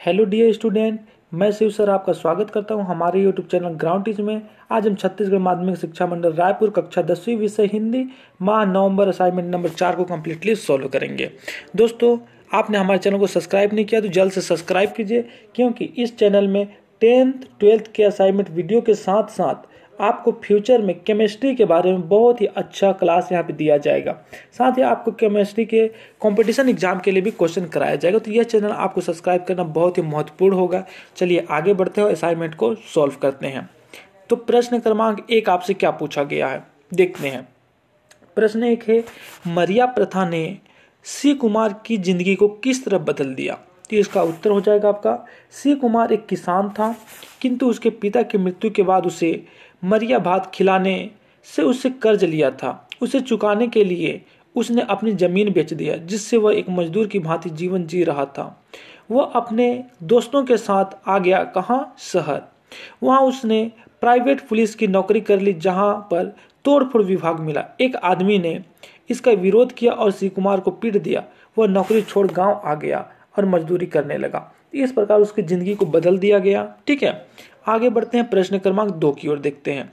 Hello dear student मैं Shiv sir आपका स्वागत करता हूँ हमारे यूट्यूब चैनल ग्राउंड टीच में। आज हम छत्तीसगढ़ माध्यमिक शिक्षा मंडल रायपुर कक्षा दसवीं विषय हिंदी माह नवंबर असाइनमेंट नंबर चार को कम्प्लीटली सॉल्व करेंगे। दोस्तों, आपने हमारे चैनल को सब्सक्राइब नहीं किया तो जल्द से सब्सक्राइब कीजिए, क्योंकि इस चैनल में टेंथ ट्वेल्थ के असाइनमेंट वीडियो के साथ साथ आपको फ्यूचर में केमिस्ट्री के बारे में बहुत ही अच्छा क्लास यहाँ पे दिया जाएगा। साथ ही आपको केमिस्ट्री के कंपटीशन एग्ज़ाम के लिए भी क्वेश्चन कराया जाएगा। तो यह चैनल आपको सब्सक्राइब करना बहुत ही महत्वपूर्ण होगा। चलिए आगे बढ़ते हैं असाइनमेंट को सॉल्व करते हैं। तो प्रश्न क्रमांक एक आपसे क्या पूछा गया है? देखते हैं। प्रश्न एक है, मरिया प्रथा ने सी कुमार की ज़िंदगी को किस तरह बदल दिया? तो इसका उत्तर हो जाएगा आपका, सी कुमार एक किसान था, किंतु उसके पिता की मृत्यु के बाद उसे मरिया भात खिलाने से उससे कर्ज लिया था। उसे चुकाने के लिए उसने अपनी ज़मीन बेच दिया, जिससे वह एक मजदूर की भांति जीवन जी रहा था। वह अपने दोस्तों के साथ आ गया कहाँ? शहर। वहाँ उसने प्राइवेट पुलिस की नौकरी कर ली, जहाँ पर तोड़फोड़ विभाग मिला। एक आदमी ने इसका विरोध किया और श्री कुमार को पीट दिया। वह नौकरी छोड़ गाँव आ गया और मजदूरी करने लगा। इस प्रकार उसकी ज़िंदगी को बदल दिया गया। ठीक है? आगे बढ़ते हैं, प्रश्न क्रमांक दो की ओर देखते हैं।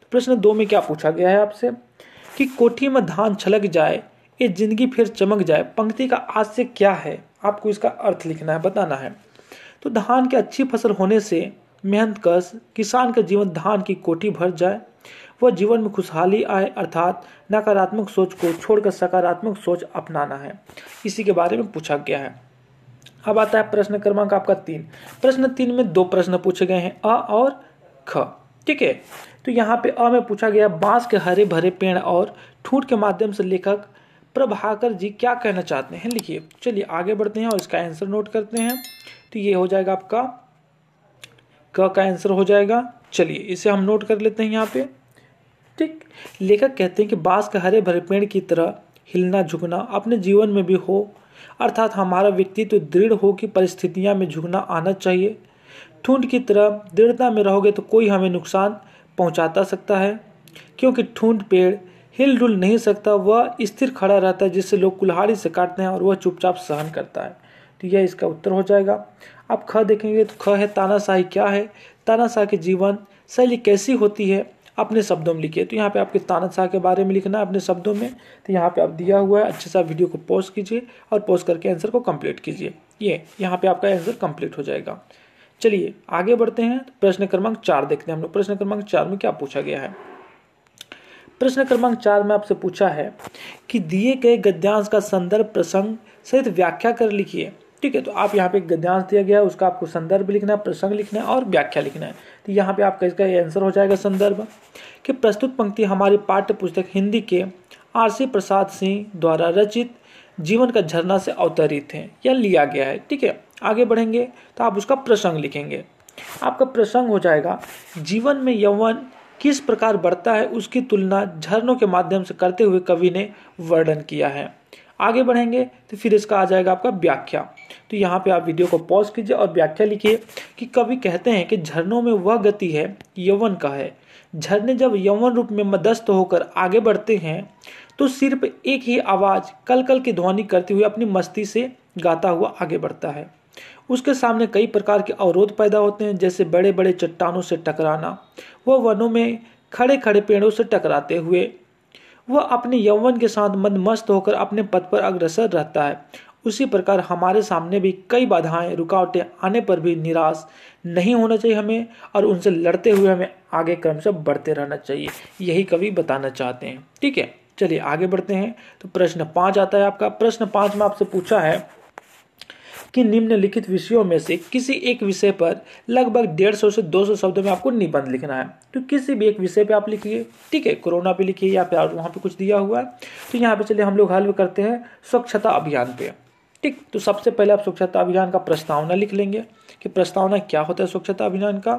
तो प्रश्न दो में क्या पूछा गया है आपसे? कि कोठी में धान छलक जाए, ये ज़िंदगी फिर चमक जाए, पंक्ति का आशय क्या है? आपको इसका अर्थ लिखना है, बताना है। तो धान की अच्छी फ़सल होने से मेहनत कश किसान का जीवन धान की कोठी भर जाए, वह जीवन में खुशहाली आए, अर्थात नकारात्मक सोच को छोड़कर सकारात्मक सोच अपनाना है। इसी के बारे में पूछा गया है। अब आता है प्रश्न क्रमांक आपका तीन। प्रश्न तीन में दो प्रश्न पूछे गए हैं, अ और ख, ठीक है? तो यहाँ पे अ में पूछा गया, बाँस के हरे भरे पेड़ और ठूठ के माध्यम से लेखक प्रभाकर जी क्या कहना चाहते हैं? लिखिए। चलिए, आगे बढ़ते हैं और इसका आंसर नोट करते हैं। तो ये हो जाएगा आपका, क का आंसर हो जाएगा। चलिए, इसे हम नोट कर लेते हैं यहाँ पे। ठीक? लेखक कहते हैं कि बाँस के हरे भरे पेड़ की तरह हिलना झुकना अपने जीवन में भी हो अर्थात हमारा व्यक्तित्व दृढ़ हो कि परिस्थितियाँ में झुकना आना चाहिए। ठूंठ की तरह दृढ़ता में रहोगे तो कोई हमें नुकसान पहुंचाता सकता है, क्योंकि ठूंठ पेड़ हिल डुल नहीं सकता, वह स्थिर खड़ा रहता है, जिससे लोग कुल्हाड़ी से काटते हैं और वह चुपचाप सहन करता है। तो यह इसका उत्तर हो जाएगा। अब ख देखेंगे तो ख है तानाशाही। क्या है? तानाशाह के जीवन शैली कैसी होती है? अपने शब्दों में लिखिए तो यहाँ पे आपके तानाशाह के बारे में लिखना है अपने शब्दों में। तो यहाँ पे आप दिया हुआ है, अच्छे सा वीडियो को पोस्ट कीजिए और पोस्ट करके आंसर को कंप्लीट कीजिए। ये, यहाँ पे आपका आंसर कंप्लीट हो जाएगा। चलिए, आगे बढ़ते हैं। प्रश्न क्रमांक चार देखते हैं हम लोग। प्रश्न क्रमांक चार में क्या पूछा गया है? प्रश्न क्रमांक चार में आपसे पूछा है कि दिए गए गद्यांश का संदर्भ प्रसंग सहित व्याख्या कर लिखिए। ठीक है तो आप यहाँ पे गद्यांश दिया गया है, उसका आपको संदर्भ लिखना है, प्रसंग लिखना है और व्याख्या लिखना है। तो यहाँ पे आपका इसका आंसर हो जाएगा संदर्भ, कि प्रस्तुत पंक्ति हमारी पाठ्य पुस्तक हिंदी के आर सी प्रसाद सिंह द्वारा रचित जीवन का झरना से अवतरित है, या लिया गया है, ठीक है? आगे बढ़ेंगे तो आप उसका प्रसंग लिखेंगे। आपका प्रसंग हो जाएगा, जीवन में यौवन किस प्रकार बढ़ता है उसकी तुलना झरनों के माध्यम से करते हुए कवि ने वर्णन किया है। आगे बढ़ेंगे तो फिर इसका आ जाएगा आपका व्याख्या। तो यहाँ पे आप वीडियो को पॉज कीजिए और व्याख्या लिखिए कि कवि कहते हैं कि झरनों में वह गति है, यौवन का है। झरने जब यौवन रूप में मदस्त होकर आगे बढ़ते हैं तो सिर्फ़ एक ही आवाज़ कल कल की ध्वनि करते हुए अपनी मस्ती से गाता हुआ आगे बढ़ता है। उसके सामने कई प्रकार के अवरोध पैदा होते हैं, जैसे बड़े बड़े चट्टानों से टकराना, वह वनों में खड़े खड़े पेड़ों से टकराते हुए। वह अपने यौवन के साथ मदमस्त होकर अपने पद पर अग्रसर रहता है उसी प्रकार हमारे सामने भी कई बाधाएँ, रुकावटें आने पर भी निराश नहीं होना चाहिए हमें और उनसे लड़ते हुए हमें आगे क्रम से बढ़ते रहना चाहिए। यही कवि बताना चाहते हैं। ठीक है, चलिए आगे बढ़ते हैं। तो प्रश्न पाँच आता है आपका। प्रश्न पाँच में आपसे पूछा है कि निम्नलिखित विषयों में से किसी एक विषय पर लगभग डेढ़ सौ से दो सौ शब्दों में आपको निबंध लिखना है। तो किसी भी एक विषय पे आप लिखिए। ठीक है, कोरोना पे लिखिए या फिर वहाँ पे कुछ दिया हुआ है। तो यहाँ पे चलिए हम लोग हल करते हैं स्वच्छता अभियान पे। ठीक तो सबसे पहले आप स्वच्छता अभियान का प्रस्तावना लिख लेंगे कि प्रस्तावना क्या होता है स्वच्छता अभियान का।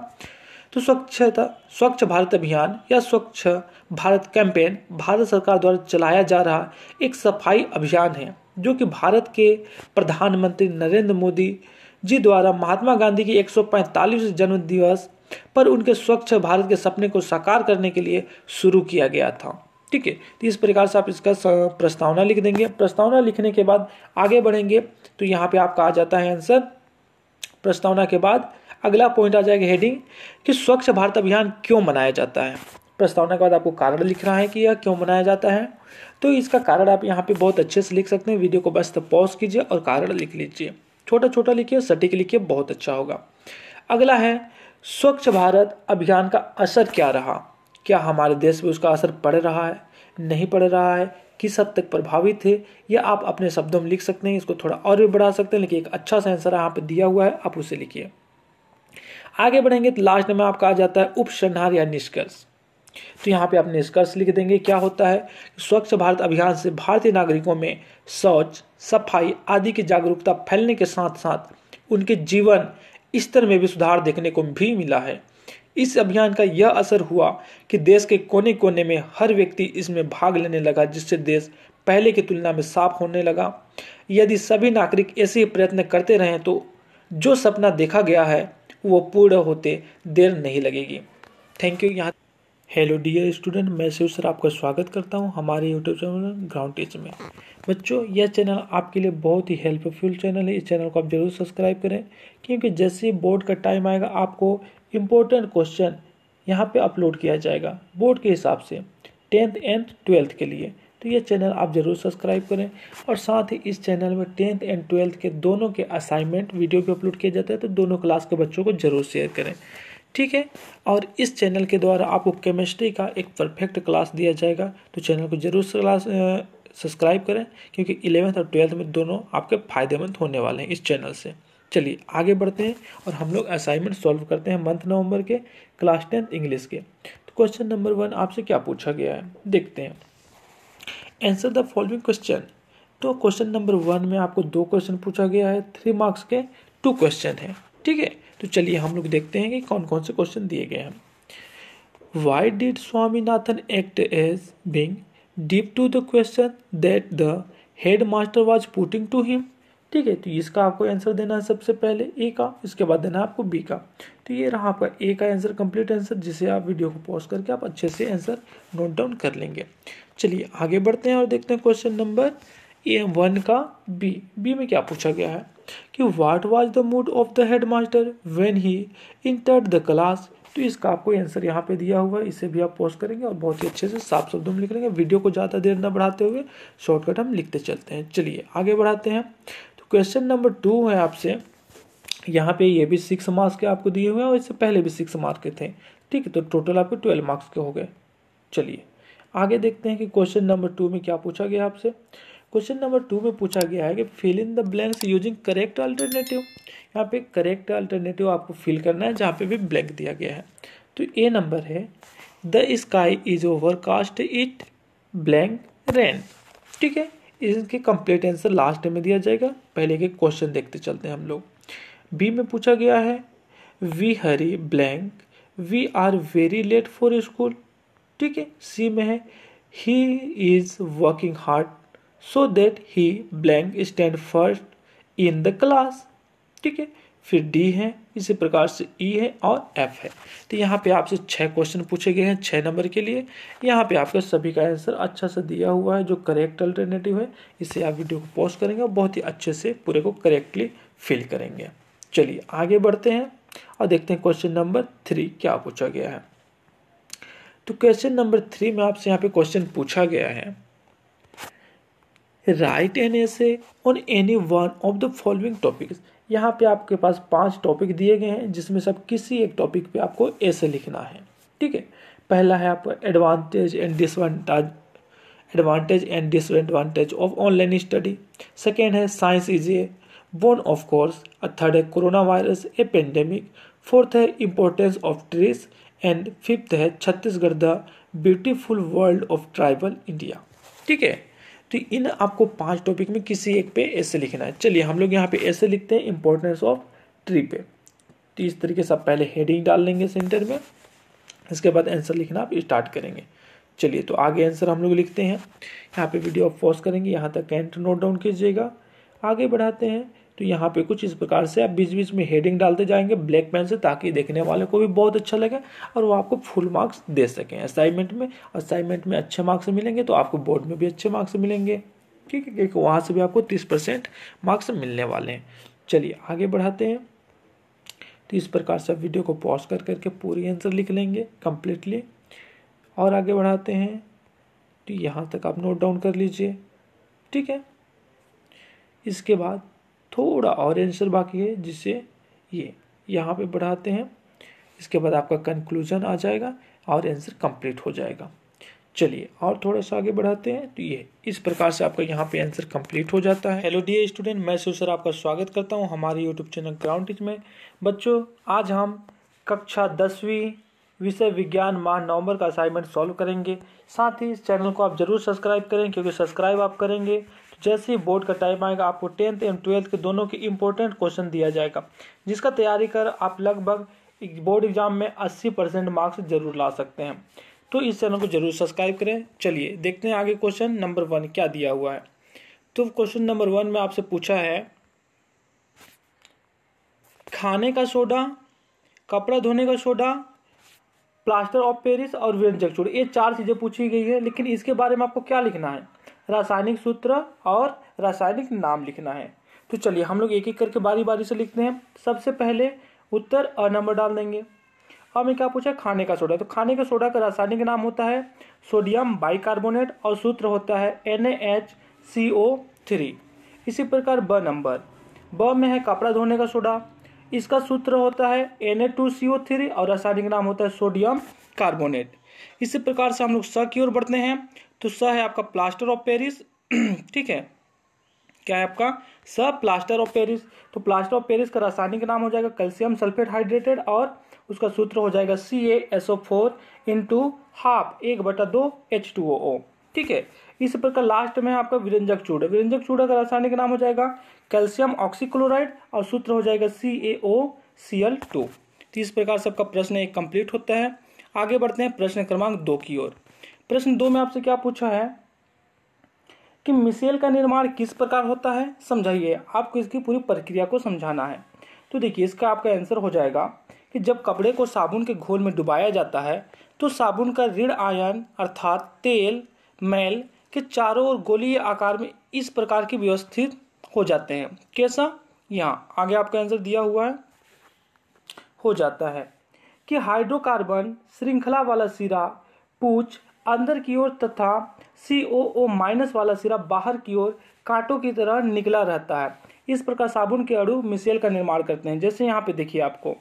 तो स्वच्छता, स्वच्छ भारत अभियान या स्वच्छ भारत कैंपेन भारत सरकार द्वारा चलाया जा रहा एक सफ़ाई अभियान है, जो कि भारत के प्रधानमंत्री नरेंद्र मोदी जी द्वारा महात्मा गांधी की 145 जन्म दिवस पर उनके स्वच्छ भारत के सपने को साकार करने के लिए शुरू किया गया था। ठीक है तो इस प्रकार से आप इसका प्रस्तावना लिख देंगे। प्रस्तावना लिखने के बाद आगे बढ़ेंगे तो यहाँ पे आपका आ जाता है आंसर प्रस्तावना के बाद अगला पॉइंट आ जाएगा हेडिंग कि स्वच्छ भारत अभियान क्यों मनाया जाता है। प्रस्तावना के बाद आपको कारण लिखना है कि यह क्यों मनाया जाता है। तो इसका कारण आप यहाँ पे बहुत अच्छे से लिख सकते हैं। वीडियो को बस पॉज कीजिए और कारण लिख लीजिए। छोटा छोटा लिखिए, सटीक लिखिए, बहुत अच्छा होगा। अगला है, स्वच्छ भारत अभियान का असर क्या रहा? क्या हमारे देश में उसका असर पड़ रहा है? नहीं पड़ रहा है। किस हद तक प्रभावित थे या आप अपने शब्दों में लिख सकते हैं, इसको थोड़ा और भी बढ़ा सकते हैं, लेकिन एक अच्छा सा आंसर यहाँ पे दिया हुआ है, आप उसे लिखिए। आगे बढ़ेंगे तो लास्ट में आपका आ जाता है उपसंहार या निष्कर्ष। तो यहाँ पे आप निष्कर्ष लिख देंगे, क्या होता है? स्वच्छ भारत अभियान से भारतीय नागरिकों में शौच, सफ़ाई आदि की जागरूकता फैलने के साथ साथ उनके जीवन स्तर में भी सुधार देखने को भी मिला है। इस अभियान का यह असर हुआ कि देश के कोने कोने में हर व्यक्ति इसमें भाग लेने लगा, जिससे देश पहले की तुलना में साफ़ होने लगा। यदि सभी नागरिक ऐसे प्रयत्न करते रहें तो जो सपना देखा गया है, वो पूर्ण होते देर नहीं लगेगी। थैंक यू यहाँ हेलो डियर स्टूडेंट मैं शिव सर आपका स्वागत करता हूँ हमारे यूट्यूब चैनल ग्राउंड टीच में। बच्चों, यह चैनल आपके लिए बहुत ही हेल्पफुल चैनल है। इस चैनल को आप ज़रूर सब्सक्राइब करें, क्योंकि जैसे ही बोर्ड का टाइम आएगा, आपको इम्पोर्टेंट क्वेश्चन यहाँ पे अपलोड किया जाएगा बोर्ड के हिसाब से टेंथ एंड ट्वेल्थ के लिए। तो ये चैनल आप ज़रूर सब्सक्राइब करें और साथ ही इस चैनल में टेंथ एंड ट्वेल्थ के दोनों के असाइनमेंट वीडियो भी अपलोड किया जाता है तो दोनों क्लास के बच्चों को ज़रूर शेयर करें। ठीक है? और इस चैनल के द्वारा आपको केमिस्ट्री का एक परफेक्ट क्लास दिया जाएगा तो चैनल को ज़रूर क्लास सब्सक्राइब करें, क्योंकि इलेवेंथ और ट्वेल्थ में दोनों आपके फ़ायदेमंद होने वाले हैं इस चैनल से। चलिए आगे बढ़ते हैं और हम लोग असाइनमेंट सॉल्व करते हैं मंथ नवंबर के क्लास टेंथ इंग्लिश के। तो क्वेश्चन नंबर वन आपसे क्या पूछा गया है? देखते हैं। आंसर द फॉलोइंग क्वेश्चन तो क्वेश्चन नंबर वन में आपको दो क्वेश्चन पूछा गया है थ्री मार्क्स के टू क्वेश्चन है। ठीक है? तो चलिए हम लोग देखते हैं कि कौन कौन से क्वेश्चन दिए गए हैं। Why did Swaminathan act as being deep to the question that the headmaster was putting to him ठीक है तो इसका आपको आंसर देना है सबसे पहले ए का, इसके बाद देना है आपको बी का। तो ये रहा आपका ए का आंसर कंप्लीट आंसर जिसे आप वीडियो को पॉज करके आप अच्छे से आंसर नोट डाउन कर लेंगे। चलिए, आगे बढ़ते हैं और देखते हैं क्वेश्चन नंबर ए वन का बी बी में क्या पूछा गया है कि what was the mood of the headmaster when he entered the class तो इसका आपको आंसर यहाँ पे दिया हुआ है, इसे भी आप पोस्ट करेंगे और बहुत ही अच्छे से साफ़ शब्दों में लिख लेंगे। वीडियो को ज़्यादा देर न बढ़ाते हुए शॉर्टकट हम लिखते चलते हैं। चलिए, आगे बढ़ाते हैं। क्वेश्चन नंबर टू है आपसे। यहाँ पे ये भी सिक्स मार्क्स के आपको दिए हुए हैं और इससे पहले भी सिक्स मार्क्स के थे। ठीक है तो टोटल आपके ट्वेल्व मार्क्स के हो गए। चलिए, आगे देखते हैं कि क्वेश्चन नंबर टू में क्या पूछा गया आपसे। क्वेश्चन नंबर टू में पूछा गया है कि fill in the blanks using correct alternative यहाँ पे करेक्ट अल्टरनेटिव आपको फिल करना है, जहाँ पे भी ब्लैंक दिया गया है। तो ए नंबर है the sky is overcast it blank rain ठीक है इसके कंप्लीट आंसर लास्ट में दिया जाएगा। पहले के क्वेश्चन देखते चलते हैं हम लोग। बी में पूछा गया है we hurry blank we are very late for school ठीक है सी में है he is working hard so that he blank stand first in the class ठीक है फिर डी है, इसी प्रकार से ई e है और एफ़ है। तो यहाँ पे आपसे छह क्वेश्चन पूछे गए हैं छह नंबर के लिए। यहाँ पे आपका सभी का आंसर अच्छा से दिया हुआ है, जो करेक्ट अल्टरनेटिव है, इसे आप वीडियो को पोस्ट करेंगे और बहुत ही अच्छे से पूरे को करेक्टली फिल करेंगे। चलिए, आगे बढ़ते हैं और देखते हैं क्वेश्चन नंबर थ्री क्या पूछा गया है। तो क्वेश्चन नंबर थ्री में आपसे यहाँ पे क्वेश्चन पूछा गया है। Write an essay on any one of the following topics यहाँ पे आपके पास पाँच टॉपिक दिए गए हैं, जिसमें सब किसी एक टॉपिक पे आपको ऐसे लिखना है। ठीक है? पहला है आपका advantage and disadvantage advantage and disadvantage of online study second है science is a boon of course third है corona virus a pandemic fourth है importance of trees and fifth है Chhattisgarh the beautiful world of tribal India ठीक है? तो इन आपको पाँच topic में किसी एक पे ऐसे लिखना है। चलिए, हम लोग यहाँ पे ऐसे लिखते हैं इंपॉर्टेंस ऑफ़ ट्री पे। तो इस तरीके से आप पहले हेडिंग डाल लेंगे सेंटर में, इसके बाद आंसर लिखना आप स्टार्ट करेंगे। चलिए तो आगे आंसर हम लोग लिखते हैं। यहाँ पे वीडियो आप पॉज करेंगे, यहाँ तक कैंट नोट डाउन कीजिएगा। आगे बढ़ाते हैं तो यहाँ पे कुछ इस प्रकार से आप बीच बीच में हेडिंग डालते जाएँगे ब्लैक पेन से ताकि देखने वाले को भी बहुत अच्छा लगे और वो आपको फुल मार्क्स दे सकें। असाइनमेंट में असाइनमेंट में अच्छे मार्क्स मिलेंगे तो आपको बोर्ड में भी अच्छे मार्क्स मिलेंगे। ठीक है क्योंकि वहाँ से भी आपको तीस परसेंट मार्क्स मिलने वाले हैं। चलिए आगे बढ़ाते हैं। तो इस प्रकार से वीडियो को पॉज कर करके पूरी आंसर लिख लेंगे कम्प्लीटली और आगे बढ़ाते हैं। तो यहाँ तक आप नोट डाउन कर लीजिए। ठीक है? इसके बाद थोड़ा और आंसर बाकी है, जिससे ये यहाँ पे बढ़ाते हैं। इसके बाद आपका कंक्लूजन आ जाएगा और आंसर कंप्लीट हो जाएगा। चलिए और थोड़ा सा आगे बढ़ाते हैं। तो ये, इस प्रकार से आपका यहाँ पे आंसर कंप्लीट हो जाता है। हेलो डी स्टूडेंट मैं सर आपका स्वागत करता हूँ हमारे यूट्यूब चैनल ग्राउंड टीच में। बच्चों, आज हम कक्षा दसवीं विषय विज्ञान माह नवंबर का असाइनमेंट सॉल्व करेंगे। साथ ही इस चैनल को आप ज़रूर सब्सक्राइब करें, क्योंकि सब्सक्राइब आप करेंगे। जैसे ही बोर्ड का टाइम आएगा, आपको टेंथ एंड ट्वेल्थ के दोनों के इंपॉर्टेंट क्वेश्चन दिया जाएगा, जिसका तैयारी कर आप लगभग बोर्ड एग्ज़ाम में 80 परसेंट मार्क्स ज़रूर ला सकते हैं। तो इस चैनल को ज़रूर सब्सक्राइब करें। चलिए, देखते हैं आगे क्वेश्चन नंबर वन क्या दिया हुआ है। तो क्वेश्चन नंबर वन में आपसे पूछा है, खाने का सोडा, कपड़ा धोने का सोडा प्लास्टर ऑफ़ पेरिस और व्यंजक चूड़, ये चार चीज़ें पूछी गई है, लेकिन इसके बारे में आपको क्या लिखना है? रासायनिक सूत्र और रासायनिक नाम लिखना है। तो चलिए हम लोग एक एक करके बारी बारी से लिखते हैं। सबसे पहले उत्तर अ नंबर डाल देंगे। अब मैं क्या पूछा खाने का सोडा। तो खाने का सोडा का रासायनिक नाम होता है सोडियम बाइकार्बोनेट और सूत्र होता है N H C O three इसी प्रकार ब नंबर। ब में है कपड़ा धोने का सोडा। इसका सूत्र होता है N A two C O three और रासायनिक नाम होता है सोडियम कार्बोनेट। इसी प्रकार से हम लोग स की ओर बढ़ते हैं। तो स है आपका प्लास्टर ऑफ़ पेरिस ठीक है? क्या है आपका? स प्लास्टर ऑफ़ पेरिस तो प्लास्टर ऑफ़ पेरिस का रासायनिक नाम हो जाएगा कैल्शियम सल्फेट हाइड्रेटेड और उसका सूत्र हो जाएगा C A S O four into half एक बटा दो एच टू ओ ठीक है? इस प्रकार लास्ट में आपका विरंजक चूड़ा विरंजक चूड़ा का रासायनिक नाम हो जाएगा कैल्शियम ऑक्सीक्लोराइड और सूत्र हो जाएगा सी ए ओ सी एल टू तो इस प्रकार से आपका प्रश्न एक कंप्लीट होता है। आगे बढ़ते हैं प्रश्न क्रमांक दो की ओर। प्रश्न दो में आपसे क्या पूछा है कि मिसेल का निर्माण किस प्रकार होता है? समझाइए, आपको इसकी पूरी प्रक्रिया को समझाना है। तो देखिए, इसका आपका आंसर हो जाएगा कि जब कपड़े को साबुन के घोल में डुबाया जाता है तो साबुन का ऋण आयन अर्थात तेल, मैल के चारों ओर गोलीय आकार में इस प्रकार की व्यवस्थित हो जाते हैं। कैसा? यहाँ, आगे आपका आंसर दिया हुआ है, हो जाता है। कि हाइड्रोकार्बन श्रृंखला वाला सिरा पूछ अंदर की ओर तथा सी ओ ओ माइनस वाला सिरा बाहर की ओर कांटों की तरह निकला रहता है। इस प्रकार साबुन के अणु मिसेल का निर्माण करते हैं। जैसे यहाँ पे देखिए आपको।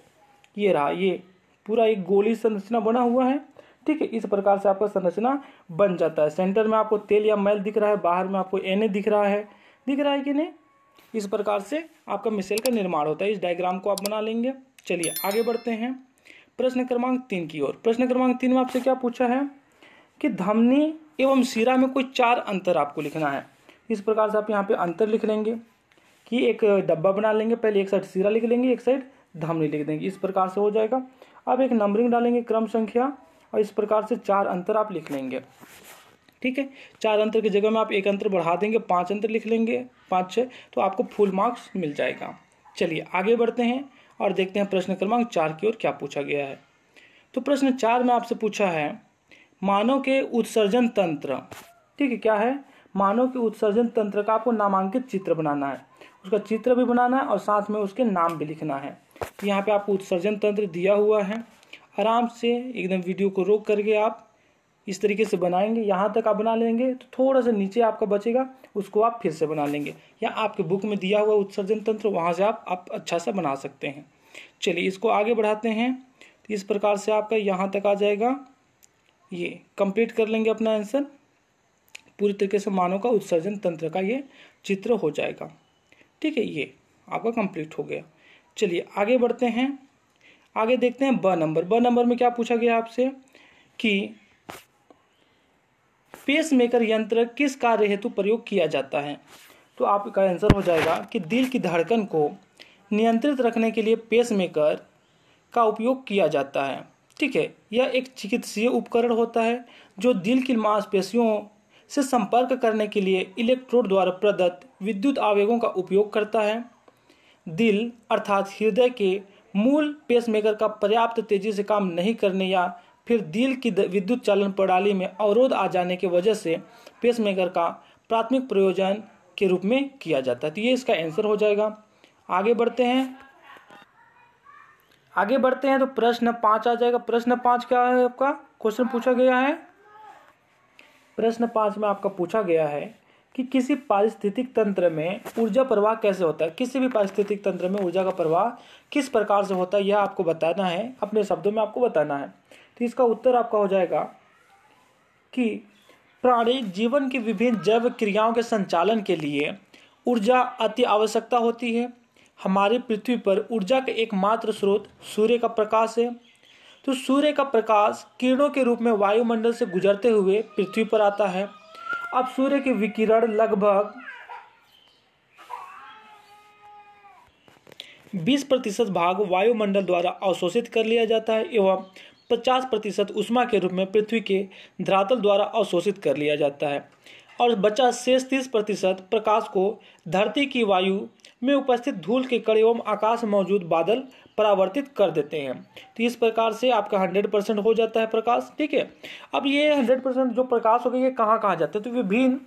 ये रहा, ये पूरा एक गोली संरचना बना हुआ है। ठीक है, इस प्रकार से आपका संरचना बन जाता है। सेंटर में आपको तेल या मैल दिख रहा है, बाहर में आपको एन दिख रहा है। दिख रहा है कि नहीं? इस प्रकार से आपका मिसेल का निर्माण होता है। इस डायग्राम को आप बना लेंगे। चलिए आगे बढ़ते हैं। प्रश्न क्रमांक तीन की ओर। प्रश्न क्रमांक तीन में आपसे क्या पूछा है कि धमनी एवं सिरा में कोई चार अंतर आपको लिखना है। इस प्रकार से आप यहाँ पे अंतर लिख लेंगे कि एक डब्बा बना लेंगे, पहले एक साइड सिरा लिख लेंगे, एक साइड धमनी लिख देंगे। इस प्रकार से हो जाएगा। अब एक नंबरिंग डालेंगे क्रम संख्या और इस प्रकार से चार अंतर आप लिख लेंगे। ठीक है? चार अंतर की जगह में आप एक अंतर बढ़ा देंगे, पाँच अंतर लिख लेंगे, पाँच छः तो आपको फुल मार्क्स मिल जाएगा। चलिए आगे बढ़ते हैं। और देखते हैं प्रश्न क्रमांक चार की ओर क्या पूछा गया है। तो प्रश्न चार में आपसे पूछा है, मानव के उत्सर्जन तंत्र। ठीक है, क्या है? मानव के उत्सर्जन तंत्र का आपको नामांकित चित्र बनाना है। उसका चित्र भी बनाना है और साथ में उसके नाम भी लिखना है। तो यहाँ पे आपको उत्सर्जन तंत्र दिया हुआ है। आराम से एकदम वीडियो को रोक करके आप इस तरीके से बनाएँगे यहाँ तक आप बना लेंगे तो थोड़ा सा नीचे आपका बचेगा उसको आप फिर से बना लेंगे। या आपके बुक में दिया हुआ उत्सर्जन तंत्र वहाँ से आप, आप अच्छा सा बना सकते हैं। चलिए इसको आगे बढ़ाते हैं। तो इस प्रकार से आपका यहाँ तक आ जाएगा। ये कंप्लीट कर लेंगे अपना आंसर पूरी तरीके से मानव का उत्सर्जन तंत्र का ये चित्र हो जाएगा। ठीक है ये आपका कंप्लीट हो गया। चलिए आगे बढ़ते हैं। आगे देखते हैं ब नंबर ब नंबर में क्या पूछा गया आपसे? कि पेस मेकर यंत्र किस कार्य हेतु प्रयोग किया जाता है? तो आपका आंसर हो जाएगा कि दिल की धड़कन को नियंत्रित रखने के लिए पेस मेकर का उपयोग किया जाता है। ठीक है, यह एक चिकित्सीय उपकरण होता है जो दिल की मांसपेशियों से संपर्क करने के लिए इलेक्ट्रोड द्वारा प्रदत्त विद्युत आवेगों का उपयोग करता है। दिल, अर्थात हृदय के मूल पेसमेकर का पर्याप्त तेज़ी से काम नहीं करने या फिर दिल की विद्युत चालन प्रणाली में अवरोध आ जाने की वजह से पेसमेकर का प्राथमिक प्रयोजन के रूप में किया जाता है। तो ये इसका आंसर हो जाएगा। आगे बढ़ते हैं। आगे बढ़ते हैं तो प्रश्न पाँच आ जाएगा। प्रश्न पाँच क्या है आपका? क्वेश्चन पूछा गया है। प्रश्न पाँच में आपका पूछा गया है कि किसी पारिस्थितिक तंत्र में ऊर्जा प्रवाह कैसे होता है? किसी भी पारिस्थितिक तंत्र में ऊर्जा का प्रवाह किस प्रकार से होता है, यह आपको बताना है। अपने शब्दों में आपको बताना है। तो इसका उत्तर आपका हो जाएगा कि प्राणी जीवन की विभिन्न जैव क्रियाओं के संचालन के लिए ऊर्जा अति आवश्यकता होती है। हमारी पृथ्वी पर ऊर्जा का एकमात्र स्रोत सूर्य का प्रकाश है। तो सूर्य का प्रकाश किरणों के रूप में वायुमंडल से गुजरते हुए पृथ्वी पर आता है। अब सूर्य के विकिरण लगभग 20 प्रतिशत भाग वायुमंडल द्वारा अवशोषित कर लिया जाता है एवं 50 प्रतिशत उष्मा के रूप में पृथ्वी के धरातल द्वारा अवशोषित कर लिया जाता है और बचा शेष 30 प्रतिशत प्रकाश को धरती की वायु में उपस्थित धूल के कण एवं आकाश मौजूद बादल परावर्तित कर देते हैं। तो इस प्रकार से आपका हंड्रेड परसेंट हो जाता है प्रकाश, ठीक है? अब ये हंड्रेड परसेंट जो प्रकाश हो गया, ये कहाँ कहाँ जाते हैं? तो विभिन्न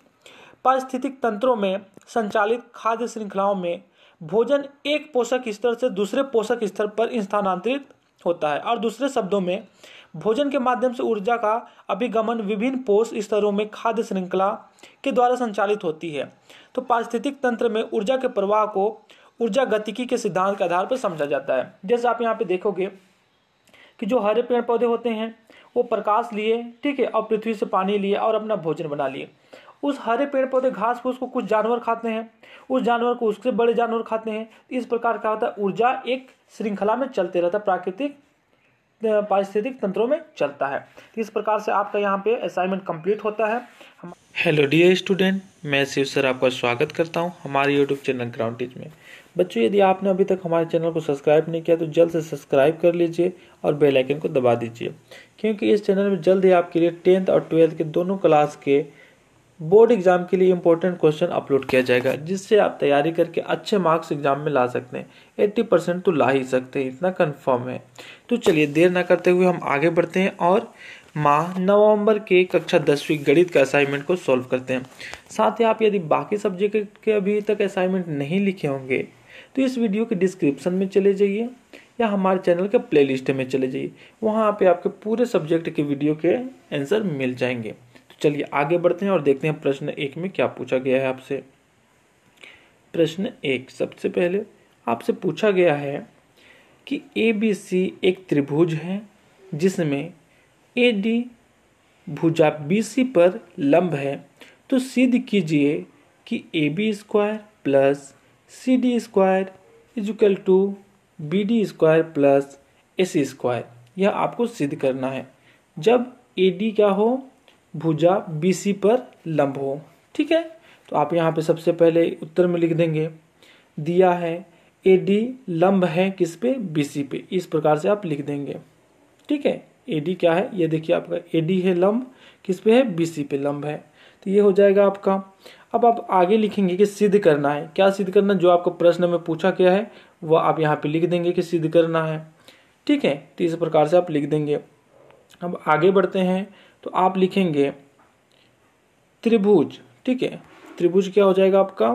पारिस्थितिक तंत्रों में संचालित खाद्य श्रृंखलाओं में भोजन एक पोषक स्तर से दूसरे पोषक स्तर पर स्थानांतरित होता है। और दूसरे शब्दों में, भोजन के माध्यम से ऊर्जा का अभिगमन विभिन्न पोष स्तरों में खाद्य श्रृंखला के द्वारा संचालित होती है। तो पारिस्थितिक तंत्र में ऊर्जा के प्रवाह को ऊर्जा गतिकी के सिद्धांत के आधार पर समझा जाता है। जैसे आप यहाँ पे देखोगे कि जो हरे पेड़ पौधे होते हैं, वो प्रकाश लिए, ठीक है, और पृथ्वी से पानी लिए और अपना भोजन बना लिए। उस हरे पेड़ पौधे, घास फूस को कुछ जानवर खाते हैं। उस जानवर को उससे बड़े जानवर खाते हैं। इस प्रकार क्या होता है? ऊर्जा एक श्रृंखला में चलते रहता है, प्राकृतिक पारिस्थितिक तंत्रों में चलता है। तो इस प्रकार से आपका यहाँ पे असाइनमेंट कंप्लीट होता है। हेलो डियर स्टूडेंट मैं शिव सर आपका स्वागत करता हूँ हमारे यूट्यूब चैनल ग्राउंड टीच में। बच्चों, यदि आपने अभी तक हमारे चैनल को सब्सक्राइब नहीं किया तो जल्द से सब्सक्राइब कर लीजिए और बेल आइकन को दबा दीजिए। क्योंकि इस चैनल में जल्द ही आपके लिए टेंथ और ट्वेल्थ के दोनों क्लास के बोर्ड एग्ज़ाम के लिए इंपॉर्टेंट क्वेश्चन अपलोड किया जाएगा, जिससे आप तैयारी करके अच्छे मार्क्स एग्ज़ाम में ला सकते हैं। एट्टी परसेंट तो ला ही सकते हैं, इतना कंफर्म है। तो चलिए, देर ना करते हुए हम आगे बढ़ते हैं और माह नवंबर के कक्षा दसवीं गणित का असाइनमेंट को सॉल्व करते हैं। साथ ही आप यदि बाकी सब्जेक्ट के अभी तक असाइनमेंट नहीं लिखे होंगे तो इस वीडियो के डिस्क्रिप्शन में चले जाइए, या हमारे चैनल के प्लेलिस्ट में चले जाइए। वहाँ पे आपके पूरे सब्जेक्ट के वीडियो के आंसर मिल जाएँगे। चलिए आगे बढ़ते हैं और देखते हैं प्रश्न एक में क्या पूछा गया है आपसे। प्रश्न एक, सबसे पहले आपसे पूछा गया है कि ए बी सी एक त्रिभुज है जिसमें ए डी भुजा बी सी पर लंब है। तो सिद्ध कीजिए कि A B square plus C D square equal to B D square plus A C square यह आपको सिद्ध करना है। जब ए डी क्या हो भुजा बी सी पर लंब हो। ठीक है? तो आप यहाँ पे सबसे पहले उत्तर में लिख देंगे। दिया है ए डी लंब है किस पे? बी सी पे। इस प्रकार से आप लिख देंगे। ठीक है? ए डी क्या है? ये देखिए आपका ए डी है लंब। किस पे है? बी सी पे लंब है। तो ये हो जाएगा आपका। अब आप आगे लिखेंगे कि सिद्ध करना है। क्या सिद्ध करना जो आपको प्रश्न में पूछा गया है, वह आप यहाँ पे लिख देंगे कि सिद्ध करना है। ठीक है? तो इस प्रकार से आप लिख देंगे। अब आगे बढ़ते हैं। तो आप लिखेंगे त्रिभुज, ठीक है? त्रिभुज क्या हो जाएगा आपका?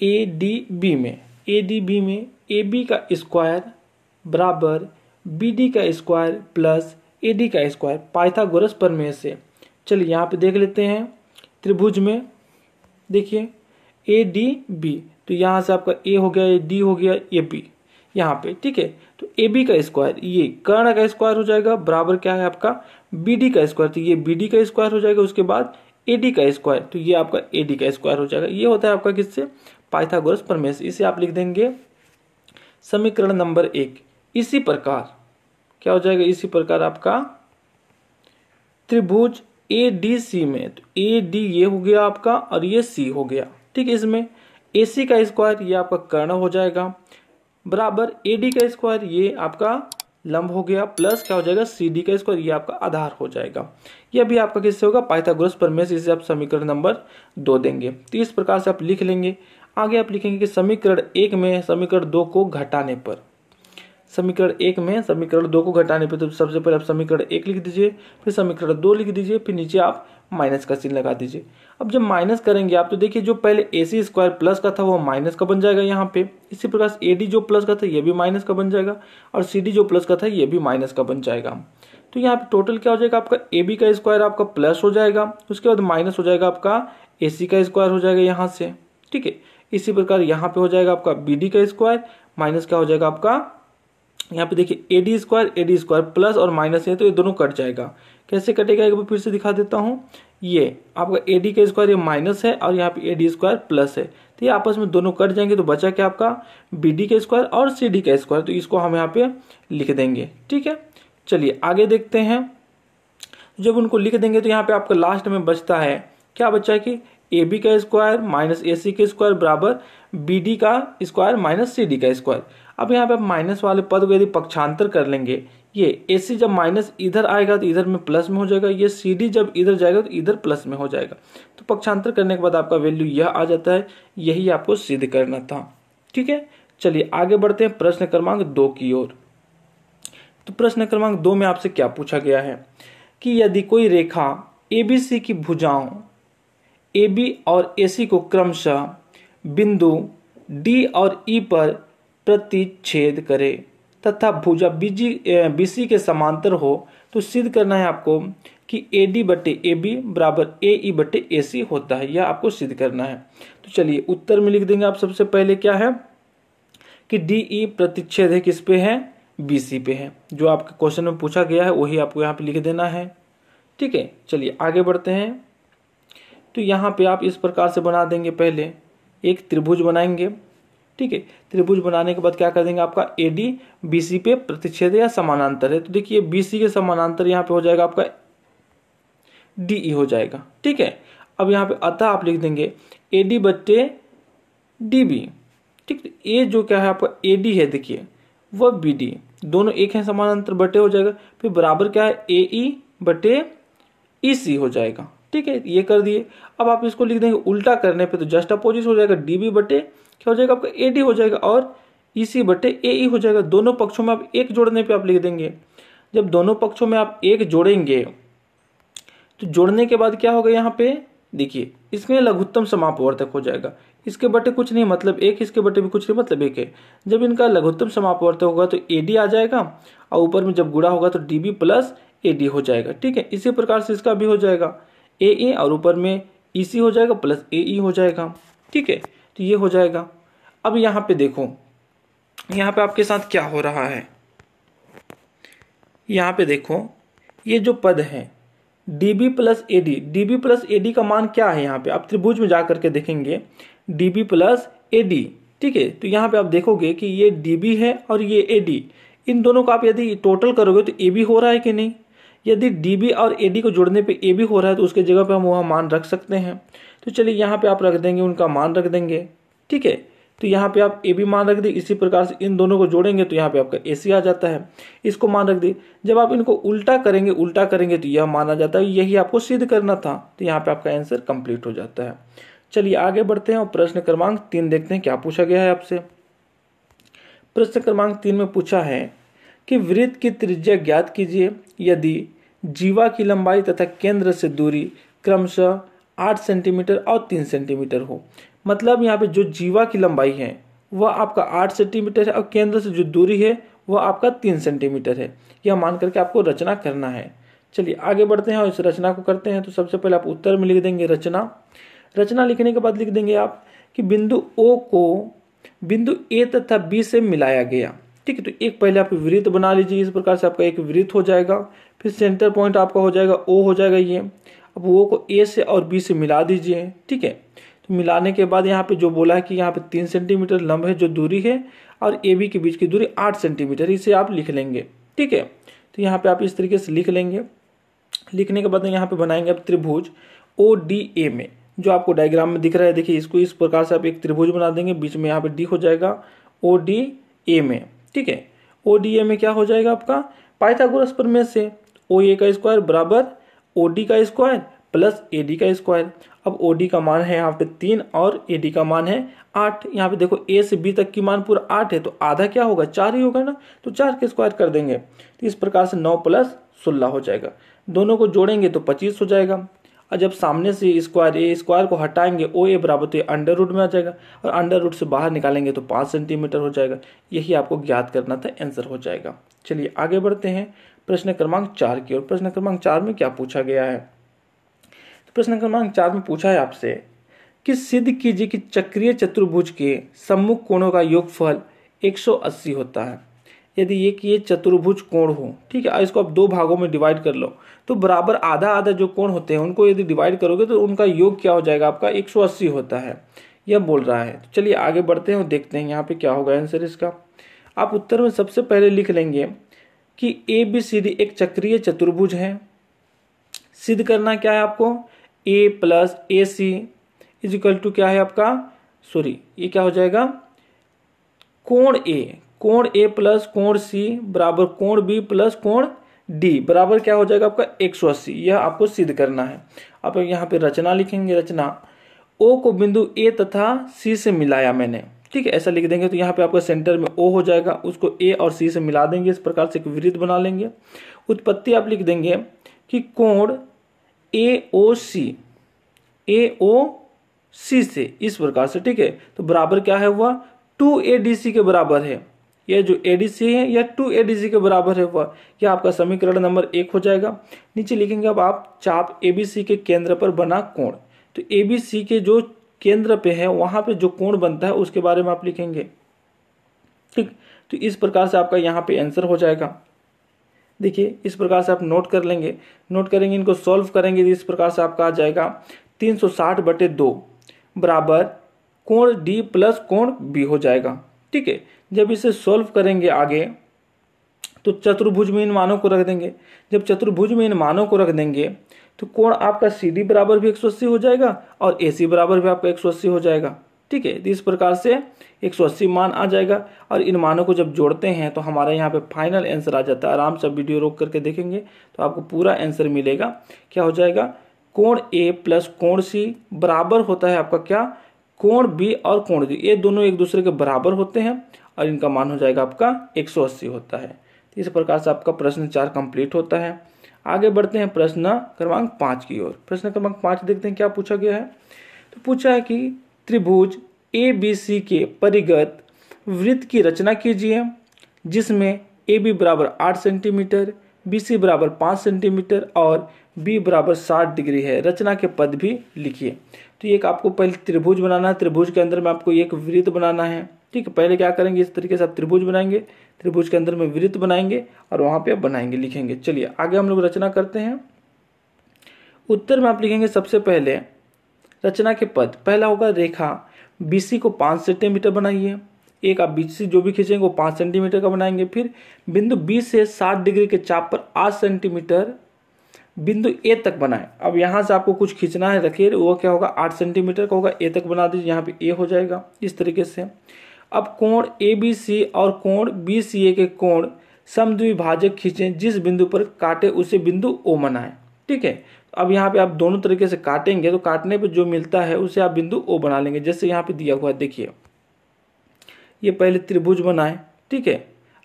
ए डी बी में। ए डी बी में ए बी का स्क्वायर बराबर बी डी का स्क्वायर प्लस ए डी का स्क्वायर पाइथागोरस प्रमेय से। चलिए यहाँ पे देख लेते हैं त्रिभुज में। देखिए ए डी बी तो यहाँ से आपका ए हो गया ए डी हो गया ए बी यहाँ पे, ठीक है? तो ए बी का स्क्वायर ये कर्ण का स्क्वायर हो जाएगा, बराबर क्या है आपका? बी डी का स्क्वायर तो ये बी डी का स्क्वायर हो जाएगा, उसके बाद ए डी का स्क्वायर तो ये आपका ए डी का स्क्वायर हो जाएगा। ये होता है आपका किससे? पाइथागोरस प्रमेय इसे आप लिख देंगे। समीकरण नंबर एक, इसी प्रकार, क्या हो जाएगा? इसी प्रकार आपका त्रिभुज ए डी सी में तो ए डी ये हो गया आपका और ये सी हो गया। ठीक है, इसमें ए सी का स्क्वायर ये आपका कर्ण हो जाएगा। बराबर ए डी का स्क्वायर ये आपका लंब हो गया प्लस क्या हो जाएगा? सी डी का स्क्वायर ये आपका आधार हो जाएगा। यह भी आपका किससे होगा? पाइथागोरस प्रमेय से इसे आप समीकरण नंबर दो देंगे। तो इस प्रकार से आप लिख लेंगे। आगे आप लिखेंगे कि समीकरण एक में समीकरण दो को घटाने पर। समीकरण एक में समीकरण दो को घटाने पर तो सबसे पहले आप समीकरण एक लिख दीजिए, फिर समीकरण दो लिख दीजिए, फिर नीचे आप माइनस का सीन लगा दीजिए। अब जब माइनस करेंगे आप तो देखिए जो पहले ए सी स्क्वायर प्लस का था वो माइनस का बन जाएगा यहाँ पे। इसी प्रकार ए डी जो प्लस का था ये भी माइनस का बन जाएगा और सी डी जो प्लस का था ये भी माइनस का बन जाएगा। तो यहाँ पे टोटल क्या हो जाएगा आपका? ए बी का स्क्वायर आपका प्लस हो जाएगा। उसके बाद माइनस हो जाएगा आपका ए सी का स्क्वायर हो जाएगा यहाँ से। ठीक है? इसी प्रकार यहाँ पे हो जाएगा आपका बी डी का स्क्वायर माइनस क्या हो जाएगा आपका? यहाँ पे देखिए A D square A D square plus और माइनस है तो ये दोनों कट जाएगा। कैसे कटेगा, एक बार फिर से दिखा देता हूँ। ये, आपका ए डी का स्क्वायर ये माइनस है और यहाँ पे ए डी स्क्वायर प्लस है। तो ये आपस में दोनों कट जाएँगे तो बचा क्या आपका? बी डी का स्क्वायर और सी डी का स्क्वायर तो इसको हम यहाँ पे लिख देंगे, ठीक है? चलिए, आगे देखते हैं। जब उनको लिख देंगे तो यहाँ पे आपका लास्ट में बचता है। क्या बचा है कि? ए बी का स्क्वायर माइनस ए सी का स्क्वायर बराबर बी डी का स्क्वायर माइनस सी डी का स्क्वायर अब यहाँ पे आप माइनस वाले पद को यदि पक्षांतर कर लेंगे ये ए सी जब माइनस इधर आएगा तो इधर में प्लस में हो जाएगा, ये सी डी जब इधर जाएगा तो इधर प्लस में हो जाएगा। तो पक्षांतर करने के बाद आपका वैल्यू यह आ जाता है, यही आपको सिद्ध करना था। ठीक है? चलिए आगे बढ़ते हैं प्रश्न क्रमांक दो की ओर। तो प्रश्न क्रमांक दो में आपसे क्या पूछा गया है? कि यदि कोई रेखा एबीसी की भुजाओं ए बी और ए सी को क्रमशः बिंदु डी और ई पर प्रतिच्छेद करे तथा भुजा बीजी बीसी के समांतर हो तो सिद्ध करना है आपको कि ए डी बटे ए बी बराबर ए ई बटे ए सी होता है। यह आपको सिद्ध करना है। तो चलिए, उत्तर में लिख देंगे आप सबसे पहले क्या है? कि डी ई प्रतिच्छेद है किस पे है? बी सी पे है। जो आपके क्वेश्चन में पूछा गया है, वही आपको यहाँ पे लिख देना है। ठीक है, चलिए आगे बढ़ते हैं। तो यहाँ पे आप इस प्रकार से बना देंगे पहले। एक त्रिभुज बनाएँगे। ठीक है? त्रिभुज बनाने के बाद क्या कर देंगे आपका ए डी बी सी पे प्रतिच्छेद या समानांतर है। तो देखिए बी सी के समानांतर यहाँ पे हो जाएगा आपका डी ई हो जाएगा। ठीक है? अब यहाँ पे अतः आप लिख देंगे ए डी बट्टे डी बी ठीक ए जो क्या है आपका ए डी है, देखिए, वह बी डी दोनों एक है, समानांतर बटे हो जाएगा। फिर बराबर क्या है? ए ई बटे ई सी हो जाएगा। ठीक है? ये कर दिए। अब आप इसको लिख देंगे उल्टा करने पे तो जस्ट अपोजिट हो जाएगा डी बी बटे क्या हो जाएगा? आपका ए डी हो जाएगा और ई सी बटे ए ई हो जाएगा। दोनों पक्षों में आप एक जोड़ने पे आप लिख देंगे। जब दोनों पक्षों में आप एक जोड़ेंगे तो जोड़ने के बाद क्या होगा यहाँ पे? देखिए, इसमें लघुत्तम समापवर्तक हो जाएगा। इसके बटे कुछ नहीं मतलब एक, इसके बटे भी कुछ नहीं मतलब एक है। जब इनका लघुत्तम समापवर्तक होगा तो ए डी आ जाएगा और ऊपर में जब गुड़ा होगा तो D B plus A D हो जाएगा। ठीक है? इसी प्रकार से इसका भी हो जाएगा। ए ए और ऊपर में ई सी हो जाएगा प्लस ए ई हो जाएगा। ठीक है? तो ये हो जाएगा। अब यहाँ पे देखो, यहाँ पे आपके साथ क्या हो रहा है। यहाँ पे देखो, ये जो पद है D B plus A D D B plus A D का मान क्या है यहाँ पे? आप त्रिभुज में जाकर के देखेंगे D B plus A D ठीक है? तो यहाँ पे आप देखोगे कि ये डी बी है और ये ए डी इन दोनों का आप यदि टोटल करोगे तो ए बी हो रहा है कि नहीं? यदि डी बी और ए डी को जोड़ने पे ए हो रहा है तो उसके जगह पे हम वहाँ मान रख सकते हैं। तो चलिए यहाँ पे आप रख देंगे, उनका मान रख देंगे। ठीक है? तो यहाँ पे आप ए बी मान रख दी इसी प्रकार से इन दोनों को जोड़ेंगे तो यहाँ पे आपका ए सी आ जाता है। इसको मान रख दी जब आप इनको उल्टा करेंगे उल्टा करेंगे तो यह माना जाता है, यही आपको सिद्ध करना था। तो यहाँ पे आपका आंसर कंप्लीट हो जाता है। चलिए आगे बढ़ते हैं और प्रश्न क्रमांक तीन देखते हैं, क्या पूछा गया है आपसे? प्रश्न क्रमांक तीन में पूछा है कि वृत्त की त्रिज्या ज्ञात कीजिए। यदि जीवा की लंबाई तथा केंद्र से दूरी क्रमशः आठ सेंटीमीटर और तीन सेंटीमीटर हो। मतलब यहाँ पे जो जीवा की लंबाई है, वह आपका आठ सेंटीमीटर है और केंद्र से जो दूरी है, वह आपका तीन सेंटीमीटर है। यह मान करके आपको रचना करना है। चलिए आगे बढ़ते हैं और इस रचना को करते हैं। तो सबसे पहले आप उत्तर में लिख देंगे रचना। रचना लिखने के बाद लिख देंगे आप कि बिंदु ओ को बिंदु ए तथा बी से मिलाया गया। ठीक है तो एक पहले आप वृत्त बना लीजिए इस प्रकार से आपका एक वृत्त हो जाएगा, फिर सेंटर पॉइंट आपका हो जाएगा ओ हो जाएगा ये। अब वो को ए से और बी से मिला दीजिए, ठीक है? तो मिलाने के बाद यहाँ पे जो बोला है कि यहाँ पे तीन सेंटीमीटर लंब है जो दूरी है, और ए बी के बीच की दूरी आठ सेंटीमीटर इसे आप लिख लेंगे, ठीक है? तो यहाँ पे आप इस तरीके से लिख लेंगे। लिखने के बाद यहाँ पे बनाएँगे आप त्रिभुज ओ डी ए में, जो आपको डायग्राम में दिख रहा है। देखिए, इसको इस प्रकार से आप एक त्रिभुज बना देंगे, बीच में यहाँ पे डी हो जाएगा ओ डी ए में। ठीक है? ओ डी ए में क्या हो जाएगा आपका? पाइथागोरस प्रमेय से ओ ए का स्क्वायर बराबर ओ डी का स्क्वायर प्लस ए डी का स्क्वायर अब ओ डी का मान है यहाँ पे तीन और ए डी का मान है आठ। यहाँ पे देखो ए से बी तक की मान पूरा आठ है तो आधा क्या होगा? चार ही होगा ना? तो चार के स्क्वायर कर देंगे। तो इस प्रकार से नौ प्लस सोलह हो जाएगा। दोनों को जोड़ेंगे तो पच्चीस हो जाएगा। और जब सामने से स्क्वायर ए स्क्वायर को हटाएँगे ओ ए बराबर तो ये अंडर रूट में आ जाएगा और अंडर रूट से बाहर निकालेंगे तो पाँच सेंटीमीटर हो जाएगा। यही आपको ज्ञात करना था आंसर हो जाएगा। चलिए आगे बढ़ते हैं। प्रश्न क्रमांक चार की ओर। प्रश्न क्रमांक चार में क्या पूछा गया है? तो प्रश्न क्रमांक चार में पूछा है आपसे कि सिद्ध कीजिए कि चक्रीय चतुर्भुज के सम्मुख कोणों का योगफल 180 होता है। यदि ये कि ये चतुर्भुज कोण हो, ठीक है, इसको आप दो भागों में डिवाइड कर लो। तो बराबर आधा आधा जो कोण होते हैं, उनको यदि डिवाइड करोगे तो उनका योग क्या हो जाएगा? आपका 180 होता है। यह बोल रहा है। तो चलिए आगे बढ़ते हैं और देखते हैं यहाँ पे क्या होगा आंसर इसका। आप उत्तर में सबसे पहले लिख लेंगे कि ए बी सी डी एक चक्रीय चतुर्भुज है। सिद्ध करना क्या है आपको? A plus A C is equal to क्या है आपका? सॉरी ये क्या हो जाएगा? कोण ए कोण ए प्लस कोण सी बराबर कोण बी प्लस कोण डी बराबर क्या हो जाएगा आपका 180 यह आपको सिद्ध करना है। आप यहाँ पे रचना लिखेंगे, रचना। ओ को बिंदु ए तथा सी से मिलाया मैंने, ठीक है, ऐसा लिख देंगे तो यहाँ पे आपका सेंटर में ओ हो जाएगा, उसको ए और सी से मिला देंगे, इस प्रकार से एक वृत्त बना लेंगे। उत्पत्ति आप लिख देंगे कि कोण ए ओ सी ए ओ सी से, इस प्रकार से, ठीक है। तो बराबर क्या है हुआ टू ए डी सी के बराबर है। यह जो ए डी सी है, या टू ए डी सी के बराबर है वह। यह आपका समीकरण नंबर एक हो जाएगा। नीचे लिखेंगे अब आप चाप ए बी सी के केंद्र पर बना कोण। तो ए बी सी के जो केंद्र पे है, वहाँ पे जो कोण बनता है, उसके बारे में आप लिखेंगे। ठीक? तो इस प्रकार से आपका यहाँ पे आंसर हो जाएगा। देखिए, इस प्रकार से आप नोट कर लेंगे। नोट करेंगे, इनको सॉल्व करेंगे इस प्रकार से आपका आ जाएगा। तीन सौ साठ बटे दो बराबर कोण डी प्लस कोण बी हो जाएगा। ठीक है? जब इसे सॉल्व करेंगे आगे तो चतुर्भुज में इन मानों को रख देंगे। जब चतुर्भुज में इन मानों को रख देंगे तो कोण आपका सी डी बराबर भी 180 हो जाएगा और ए सी बराबर भी आपका 180 हो जाएगा। ठीक है तो इस प्रकार से 180 मान आ जाएगा और इन मानों को जब जोड़ते हैं तो हमारा यहाँ पे फाइनल आंसर आ जाता है। आराम से वीडियो रोक करके देखेंगे तो आपको पूरा आंसर मिलेगा। क्या हो जाएगा? कोण ए प्लस कोण सी बराबर होता है आपका क्या? कोण बी और कोण डी ये दोनों एक दूसरे के बराबर होते हैं। और इनका मान हो जाएगा आपका 180 होता है। तो इस प्रकार से आपका प्रश्न चार कंप्लीट होता है। आगे बढ़ते हैं प्रश्न क्रमांक पाँच की ओर। प्रश्न क्रमांक पाँच देखते हैं क्या पूछा गया है। तो पूछा है कि त्रिभुज ए बी सी के परिगत वृत्त की रचना कीजिए, जिसमें ए बी बराबर आठ सेंटीमीटर बी सी बराबर पाँच सेंटीमीटर और बी बराबर साठ डिग्री है। रचना के पद भी लिखिए। तो एक आपको पहले त्रिभुज बनाना है। त्रिभुज के अंदर में आपको एक वृत्त बनाना है। ठीक है, पहले क्या करेंगे, इस तरीके से आप त्रिभुज बनाएँगे, त्रिभुज के अंदर में वृत्त बनाएँगे और वहाँ पे आप बनाएँगे, लिखेंगे। चलिए, आगे हम लोग रचना करते हैं। उत्तर में आप लिखेंगे सबसे पहले, रचना के पद। पहला होगा रेखा। बीसी को पाँच सेंटीमीटर बनाइए। एक आप बीसी जो भी खींचेंगे, वो पाँच सेंटीमीटर का बनाएँगे। फिर बिंदु बी से सात डिग्री के चाप पर आठ सेंटीमीटर बिंदु ए तक बनाए। अब यहाँ से आपको कुछ खींचना है, रखिए। वो क्या होगा? आठ सेंटीमीटर का होगा। ए तक बना दीजिए। यहाँ पे ए हो जाएगा। इस तरीके से। अब कोण ए बी सी और कोण बी सी ए के कोण समद्विभाजक खींचें, जिस बिंदु पर काटे उसे बिंदु ओ बनाए ठीक है? अब यहाँ पे आप दोनों तरीके से काटेंगे तो काटने पे जो मिलता है उसे आप बिंदु ओ बना लेंगे, जैसे यहाँ पे दिया हुआ है। देखिए, ये पहले त्रिभुज बनाए, ठीक है?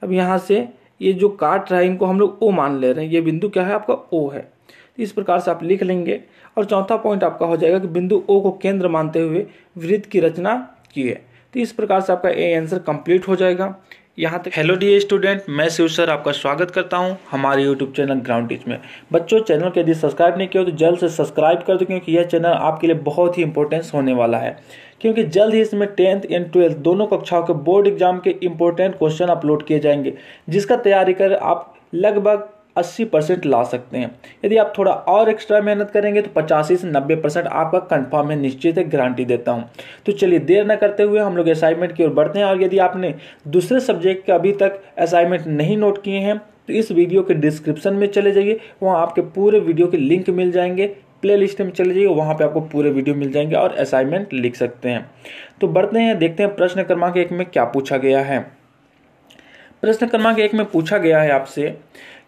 अब यहाँ से ये जो काट रहा है, इनको हम लोग ओ मान ले रहे हैं। ये बिंदु क्या है? आपका ओ है। इस प्रकार से आप लिख लेंगे और चौथा पॉइंट आपका हो जाएगा कि बिंदु ओ को केंद्र मानते हुए वृत्त की रचना की है तो इस प्रकार से आपका ए आंसर कंप्लीट हो जाएगा। यहाँ तक हेलो डी स्टूडेंट मैं शिव सर आपका स्वागत करता हूँ हमारे यूट्यूब चैनल ग्राउंड टीच में। बच्चों चैनल को यदि सब्सक्राइब नहीं किया तो जल्द से सब्सक्राइब कर दो, क्योंकि यह चैनल आपके लिए बहुत ही इंपॉर्टेंस होने वाला है। क्योंकि जल्द ही इसमें टेंथ एंड ट्वेल्थ दोनों कक्षाओं के बोर्ड एग्ज़ाम के इंपॉर्टेंट क्वेश्चन अपलोड किए जाएँगे, जिसका तैयारी कर आप लगभग 80 परसेंट ला सकते हैं। यदि आप थोड़ा और एक्स्ट्रा मेहनत करेंगे तो पचासी से नब्बे परसेंट आपका कंफर्म है, निश्चित है गारंटी देता हूँ। तो चलिए देर न करते हुए हम लोग असाइनमेंट की ओर बढ़ते हैं और यदि आपने दूसरे सब्जेक्ट के अभी तक असाइनमेंट नहीं नोट किए हैं तो इस वीडियो के डिस्क्रिप्शन में चले जाइए। वहाँ आपके पूरे वीडियो के लिंक मिल जाएँगे। प्ले लिस्ट में चले जाइए, वहाँ पे आपको पूरे वीडियो मिल जाएँगे और असाइनमेंट लिख सकते हैं। तो बढ़ते हैं, देखते हैं प्रश्न क्रमांक एक में क्या पूछा गया है। प्रश्न क्रमांक एक में पूछा गया है आपसे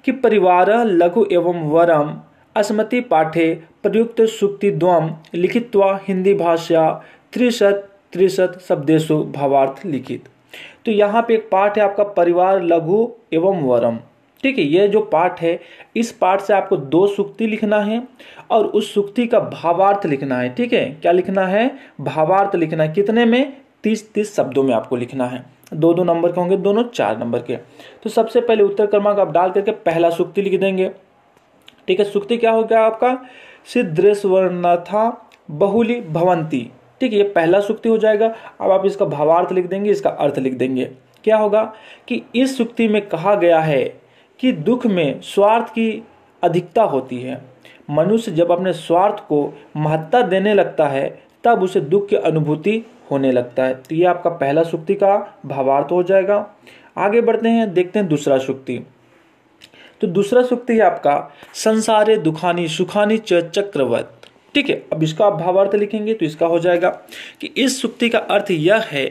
कि परिवार, लघु एवं वरम, अस्मति पाठे, प्रयुक्त सुक्ति द्वम, लिखित्वा हिंदी भाषा त्रिशत त्रिशत शब्देशु भावार्थ लिखित। तो यहाँ पे एक पाठ है आपका परिवार, लघु एवं वरम। ठीक है, ये जो पाठ है, इस पाठ से आपको दो सुक्ति लिखना है और उस सुक्ति का भावार्थ लिखना है। ठीक है, क्या लिखना है? भावार्थ लिखना है। कितने में? तीस तीस शब्दों में आपको लिखना है। दो दो नंबर के होंगे, दोनों चार नंबर के। तो सबसे पहले उत्तर क्रमांक आप डाल करके पहला सुक्ति लिख देंगे। ठीक है, सुक्ति क्या हो गया आपका? था बहुली भवंती। ठीक है, ये पहला सुक्ति हो जाएगा। अब आप इसका भावार्थ लिख देंगे, इसका अर्थ लिख देंगे। क्या होगा कि इस सुक्ति में कहा गया है कि दुख में स्वार्थ की अधिकता होती है। मनुष्य जब अपने स्वार्थ को महत्ता देने लगता है, तब उसे दुख की अनुभूति होने लगता है। तो ये आपका पहला सुक्ति का भावार्थ हो जाएगा। आगे बढ़ते हैं, देखते हैं दूसरा सुक्ति तो दूसरा सुक्ति है आपका, संसारे दुखानी सुखानी च चक्रवत। ठीक है, अब इसका आप भावार्थ लिखेंगे तो इसका हो जाएगा कि इस सुक्ति का अर्थ यह है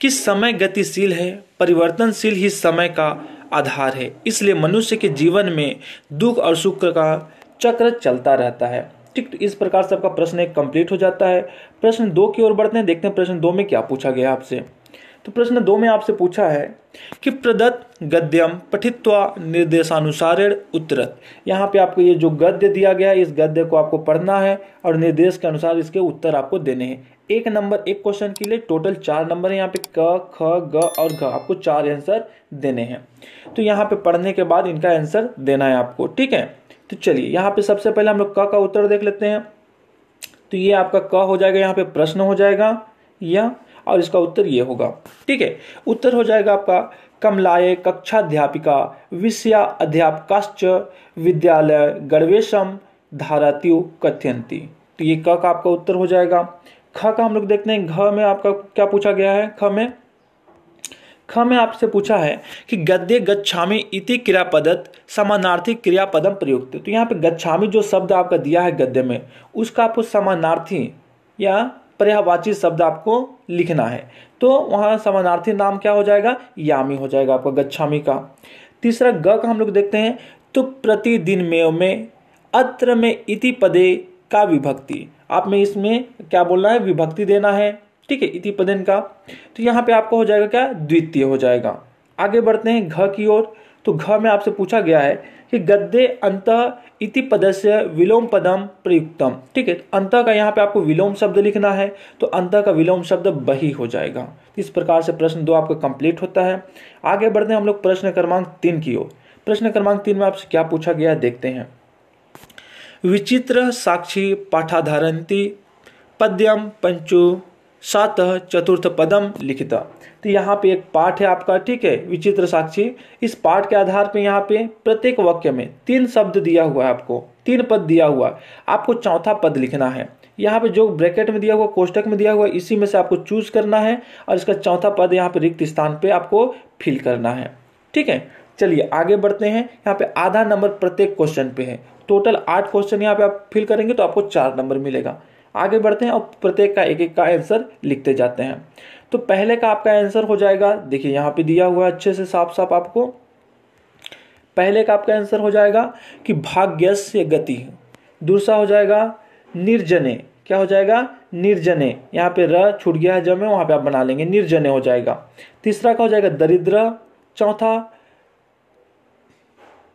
कि समय गतिशील है, परिवर्तनशील ही समय का आधार है। इसलिए मनुष्य के जीवन में दुख और सुख का चक्र चलता रहता है। ठीक तो इस प्रकार से आपका प्रश्न एक कंप्लीट हो जाता है। प्रश्न दो की ओर बढ़ते हैं, देखते हैं प्रश्न दो में क्या पूछा गया आपसे। तो प्रश्न दो में आपसे पूछा है कि प्रदत्त गद्यम पठित्वा निर्देशानुसारेण उत्तरत। यहाँ पे आपको ये जो गद्य दिया गया है, इस गद्य को आपको पढ़ना है और निर्देश के अनुसार इसके उत्तर आपको देने हैं। एक नंबर, एक क्वेश्चन के लिए टोटल चार नंबर है। यहाँ पे क, ख, ग और घ आपको चार आंसर देने हैं। तो यहाँ पे पढ़ने के बाद इनका आंसर देना है आपको, ठीक है? तो चलिए, यहाँ पे सबसे पहले हम लोग क का उत्तर देख लेते हैं। तो ये आपका क हो जाएगा, यहाँ पे प्रश्न हो जाएगा, या, और इसका उत्तर ये होगा। ठीक है, उत्तर हो जाएगा आपका, कमलाय कक्षाध्यापिका विषया अध्यापकाश्च विद्यालय गणवेशम धारात्यु कथ्यंती तो ये क का आपका उत्तर हो जाएगा। ख का हम लोग देखते हैं, घ में आपका क्या पूछा गया है? ख में? ख में आपसे पूछा है कि गद्य गच्छामी इति क्रियापदत समानार्थी क्रियापदम प्रयुक्त। तो यहाँ पे गच्छामी जो शब्द आपका दिया है गद्य में, उसका आपको समानार्थी या पर्यावाची शब्द आपको लिखना है। तो वहाँ समानार्थी नाम क्या हो जाएगा? यामी हो जाएगा आपका गच्छामी का। तीसरा ग का हम लोग देखते हैं तो प्रतिदिन में में अत्र में इति पदे का विभक्ति। आप में इसमें क्या बोलना है? विभक्ति देना है। ठीक है, इति पदन का। तो यहाँ पे आपको हो जाएगा क्या? द्वितीय हो जाएगा। आगे बढ़ते हैं घ की ओर। तो घ में आपसे पूछा गया है कि गद्दे अंत इति पदस्य विलोम पदम प्रयुक्तम। ठीक है, अंत का यहाँ पे आपको विलोम शब्द लिखना है तो अंत का विलोम शब्द बही हो जाएगा। इस प्रकार से प्रश्न दो आपका कंप्लीट होता है। आगे बढ़ते हैं हम लोग प्रश्न क्रमांक तीन की ओर। प्रश्न क्रमांक तीन में आपसे क्या पूछा गया देखते हैं। विचित्र साक्षी पाठाधारंती पद्यम पंचु सात चतुर्थ पदम लिखिता। तो यहाँ पे एक पाठ है आपका, ठीक है? विचित्र साक्षी। इस पाठ के आधार पे यहाँ पे प्रत्येक वाक्य में तीन शब्द दिया हुआ है आपको, तीन पद दिया हुआ आपको चौथा पद लिखना है। यहाँ पे जो ब्रैकेट में दिया हुआ कोष्टक में दिया हुआ, इसी में से आपको चूज़ करना है और इसका चौथा पद यहाँ पे रिक्त स्थान पे आपको फिल करना है। ठीक है? चलिए आगे बढ़ते हैं। यहाँ पे आधा नंबर प्रत्येक क्वेश्चन पे है। टोटल आठ क्वेश्चन यहाँ पे आप फिल करेंगे तो आपको चार नंबर मिलेगा। आगे बढ़ते हैं और प्रत्येक का एक एक का आंसर लिखते जाते हैं। तो पहले का आपका आंसर हो जाएगा, देखिए यहाँ पे दिया हुआ है अच्छे से साफ़ साफ़ आपको। पहले का आपका आंसर हो जाएगा कि भाग्यस्य गति। दूसरा हो जाएगा निर्जने। क्या हो जाएगा? निर्जने। यहाँ पे र छूट गया है जब में वहाँ पे आप बना लेंगे, निर्जने हो जाएगा। तीसरा का हो जाएगा दरिद्र। चौथा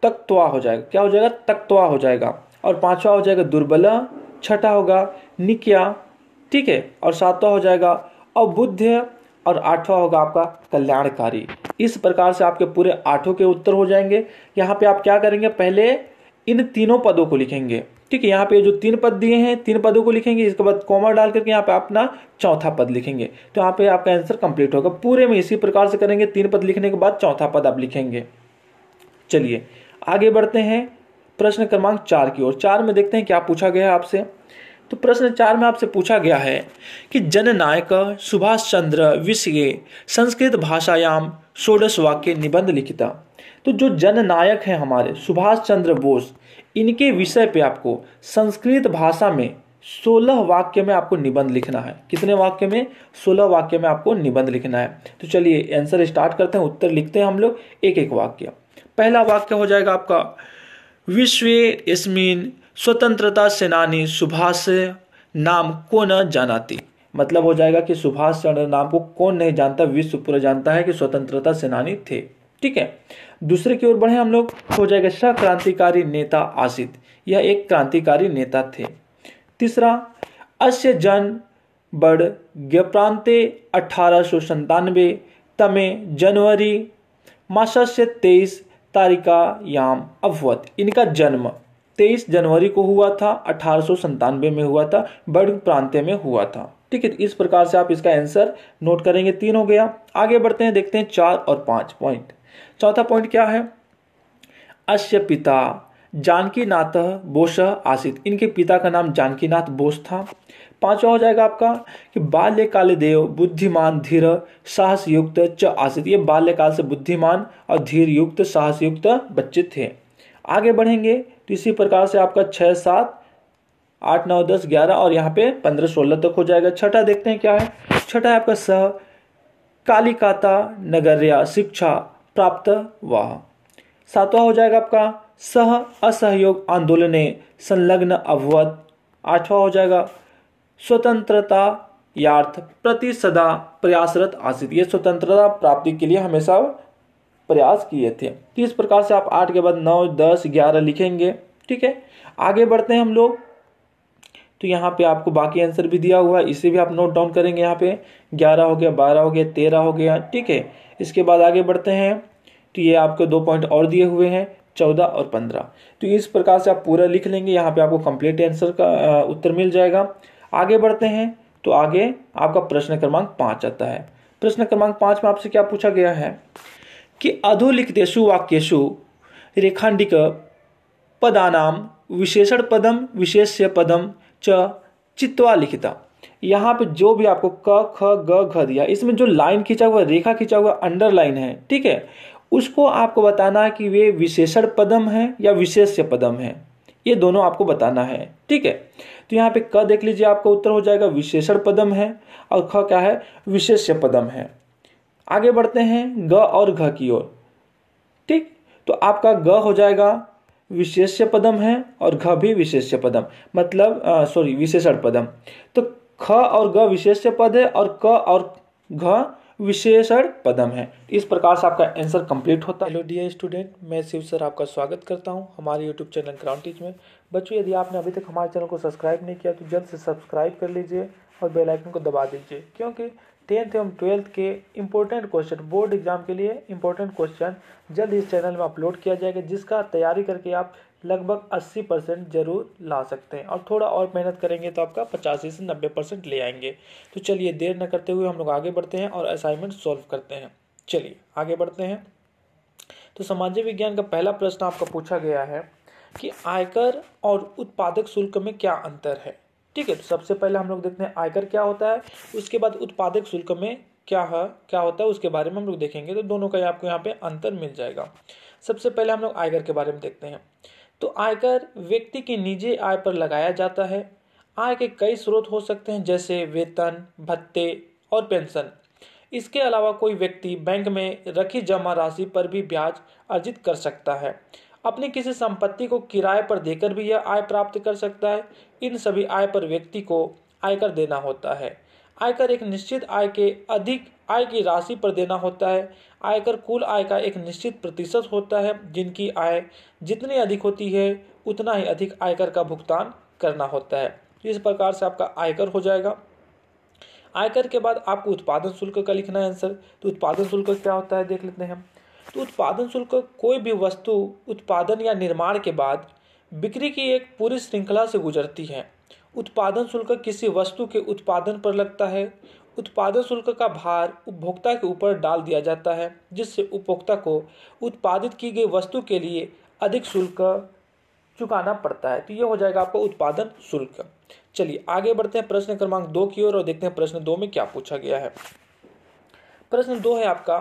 तक्तवा हो जाएगा। क्या हो जाएगा? तक्तवा हो जाएगा। और पांचवा हो जाएगा दुर्बला। छठा होगा निकिया, ठीक है, और सातवां हो जाएगा अबुद्ध और आठवां होगा आपका कल्याणकारी। इस प्रकार से आपके पूरे आठों के उत्तर हो जाएँगे। यहाँ पे आप क्या करेंगे? पहले इन तीनों पदों को लिखेंगे। ठीक है, यहाँ पे जो तीन पद दिए हैं, तीन पदों को लिखेंगे। इसके बाद कॉमर डाल करके यहाँ पे अपना चौथा पद लिखेंगे। तो यहाँ पे आपका आंसर कंप्लीट होगा। पूरे में इसी प्रकार से करेंगे। तीन पद लिखने के बाद चौथा पद आप लिखेंगे। चलिए, आगे बढ़ते हैं प्रश्न क्रमांक चार की ओर। चार में देखते हैं क्या पूछा गया है आपसे। तो प्रश्न चार में आपसे पूछा गया है कि जननायक सुभाष चंद्र विषय संस्कृत भाषायाम षोडश वाक्य निबंध लिखिता। तो जो जननायक है हमारे, सुभाष चंद्र बोस, इनके विषय पे आपको संस्कृत भाषा में सोलह वाक्य में आपको निबंध लिखना है। कितने वाक्य में? सोलह वाक्य में आपको निबंध लिखना है। तो चलिए आंसर स्टार्ट करते हैं, उत्तर लिखते हैं हम लोग एक एक वाक्य। पहला वाक्य हो जाएगा आपका, विश्व इसमीन स्वतंत्रता सेनानी सुभाष नाम को न जानाती। मतलब हो जाएगा कि सुभाष चंद्र नाम को कौन नहीं जानता, विश्व पूरा जानता है कि स्वतंत्रता सेनानी थे। ठीक है? दूसरे की ओर बढ़े हम लोग, हो जाएगा सक्रांतिकारी नेता आसित। यह एक क्रांतिकारी नेता थे। तीसरा, अस्य जन बड़ ज्ञप्रांते अठारह सौ संतानवे तमे जनवरी मासस्य तेईस तारिका याम अवत इनका जन्म 23 जनवरी को हुआ था, अठारह में हुआ था बड़ प्रांत्य में हुआ था। ठीक है इस प्रकार से आप इसका आंसर नोट करेंगे, तीन हो गया। आगे बढ़ते हैं, देखते हैं चार और पाँच पॉइंट। चौथा पॉइंट क्या है? अश्य पिता जानकी नाथ बोस आसित। इनके पिता का नाम जानकीनाथ बोस था। पांचवा हो जाएगा आपका कि बाल्यकाल देव, बुद्धिमान, धीर साहस युक्त च आसित। ये बाल्यकाल से बुद्धिमान और धीर युक्त साहस युक्त बच्चे थे। आगे बढ़ेंगे तो इसी प्रकार से आपका छह सात, आठ, नौ, दस, ग्यारह और यहाँ पे पंद्रह, सोलह तक हो जाएगा। छठा देखते हैं क्या है? छठा है आपका सह कालिकाता, नगर्या, शिक्षा, प्राप्त, वाह। सातवां हो जाएगा आपका सह, असहयोग, आंदोलन, संलग्न, अववत। आठवां हो जाएगा स्वतंत्रता, यार्थ प्रति सदा प्रयासरत आसित ये स्वतंत्रता प्राप्ति के लिए हमेशा प्रयास किए थे। तो इस प्रकार से आप आठ के बाद नौ, दस, ग्यारह लिखेंगे? ठीक है? आगे बढ़ते हैं हम लोग। तो यहाँ पे आपको बाकी आंसर भी दिया हुआ है। इसे भी आप नोट डाउन करेंगे यहाँ पे। ग्यारह हो गया, बारह हो गया, तेरह हो गया। ठीक है? इसके बाद आगे बढ़ते हैं। तो ये आपको दो पॉइंट और दिए हुए हैं, चौदह और पंद्रह। तो इस प्रकार से आप पूरा लिख लेंगे। यहाँ पे आपको कंप्लीट आंसर का उत्तर मिल जाएगा। आगे बढ़ते हैं। तो आगे आपका प्रश्न क्रमांक पाँच आता है। प्रश्न क्रमांक पाँच में आपसे क्या पूछा गया है? कि अधोलिखितेषु वाक्येषु रेखांडिक पदानाम विशेषण पदम विशेष्य पदम च चित्वा लिखिता। यहाँ पे जो भी आपको क, ख, ग, घ दिया, इसमें जो लाइन खींचा हुआ, रेखा खींचा हुआ अंडरलाइन है, ठीक है? उसको आपको बताना है कि वे विशेषण पदम है या विशेष्य पदम है। ये दोनों आपको बताना है, ठीक है? तो यहाँ पे क देख लीजिए, आपका उत्तर हो जाएगा विशेषण पदम है और ख क्या है? विशेष्य पदम है। आगे बढ़ते हैं ग और घ की ओर। ठीक? तो आपका ग हो जाएगा विशेष्य पदम है और घ भी विशेष्य पदम। मतलब सॉरी विशेषण पदम। तो ख और ग विशेष्य पद है और क और घ विशेषण पदम है। इस प्रकार से आपका आंसर कंप्लीट होता है। हेलो डियर स्टूडेंट मैं शिव सर आपका स्वागत करता हूँ हमारे यूट्यूब चैनल ग्राउंड टीच में। बच्चों, यदि आपने अभी तक हमारे चैनल को सब्सक्राइब नहीं किया तो जल्द से सब्सक्राइब कर लीजिए और बेल आइकन को दबा दीजिए, क्योंकि टेंथ एवं ट्वेल्थ के इंपॉर्टेंट क्वेश्चन बोर्ड एग्ज़ाम के लिए इंपॉर्टेंट क्वेश्चन जल्द इस चैनल में अपलोड किया जाएगा, जिसका तैयारी करके आप लगभग 80 परसेंट ज़रूर ला सकते हैं। और थोड़ा और मेहनत करेंगे तो आपका पचासी से 90 परसेंट ले आएँगे। तो चलिए देर न करते हुए हम लोग आगे बढ़ते हैं और असाइनमेंट सॉल्व करते हैं। चलिए आगे बढ़ते हैं। तो सामाजिक विज्ञान का पहला प्रश्न आपका पूछा गया है कि आयकर और उत्पादक शुल्क में क्या अंतर है? ठीक है तो सबसे पहले हम लोग देखते हैं आयकर क्या होता है, उसके बाद उत्पादक शुल्क में क्या है, क्या होता है, उसके बारे में हम लोग देखेंगे तो दोनों का आपको यहाँ पे अंतर मिल जाएगा। सबसे पहले हम लोग आयकर के बारे में देखते हैं। तो आयकर व्यक्ति की निजी आय पर लगाया जाता है। आय के कई स्रोत हो सकते हैं, जैसे वेतन, भत्ते और पेंशन। इसके अलावा कोई व्यक्ति बैंक में रखी जमा राशि पर भी ब्याज अर्जित कर सकता है। अपनी किसी संपत्ति को किराए पर देकर भी यह आय प्राप्त कर सकता है। इन सभी आय पर व्यक्ति को आयकर देना होता है। आयकर एक निश्चित आय के अधिक आय की राशि पर देना होता है। आयकर कुल आय का एक निश्चित प्रतिशत होता है, जिनकी आय जितनी अधिक होती है, उतना ही अधिक आयकर का भुगतान करना होता है। इस प्रकार से आपका आयकर हो जाएगा। आयकर के बाद आपको उत्पादन शुल्क का लिखना है आंसर। तो उत्पादन शुल्क क्या होता है, देख लेते हैं हम। तो उत्पादन शुल्क कोई भी वस्तु उत्पादन या निर्माण के बाद बिक्री की एक पूरी श्रृंखला से गुजरती है। उत्पादन शुल्क किसी वस्तु के उत्पादन पर लगता है। उत्पादन शुल्क का भार उपभोक्ता के ऊपर डाल दिया जाता है, जिससे उपभोक्ता को उत्पादित की गई वस्तु के लिए अधिक शुल्क चुकाना पड़ता है। तो ये हो जाएगा आपका उत्पादन शुल्क। चलिए आगे बढ़ते हैं प्रश्न क्रमांक दो की ओर और देखते हैं प्रश्न दो में क्या पूछा गया है। प्रश्न दो है आपका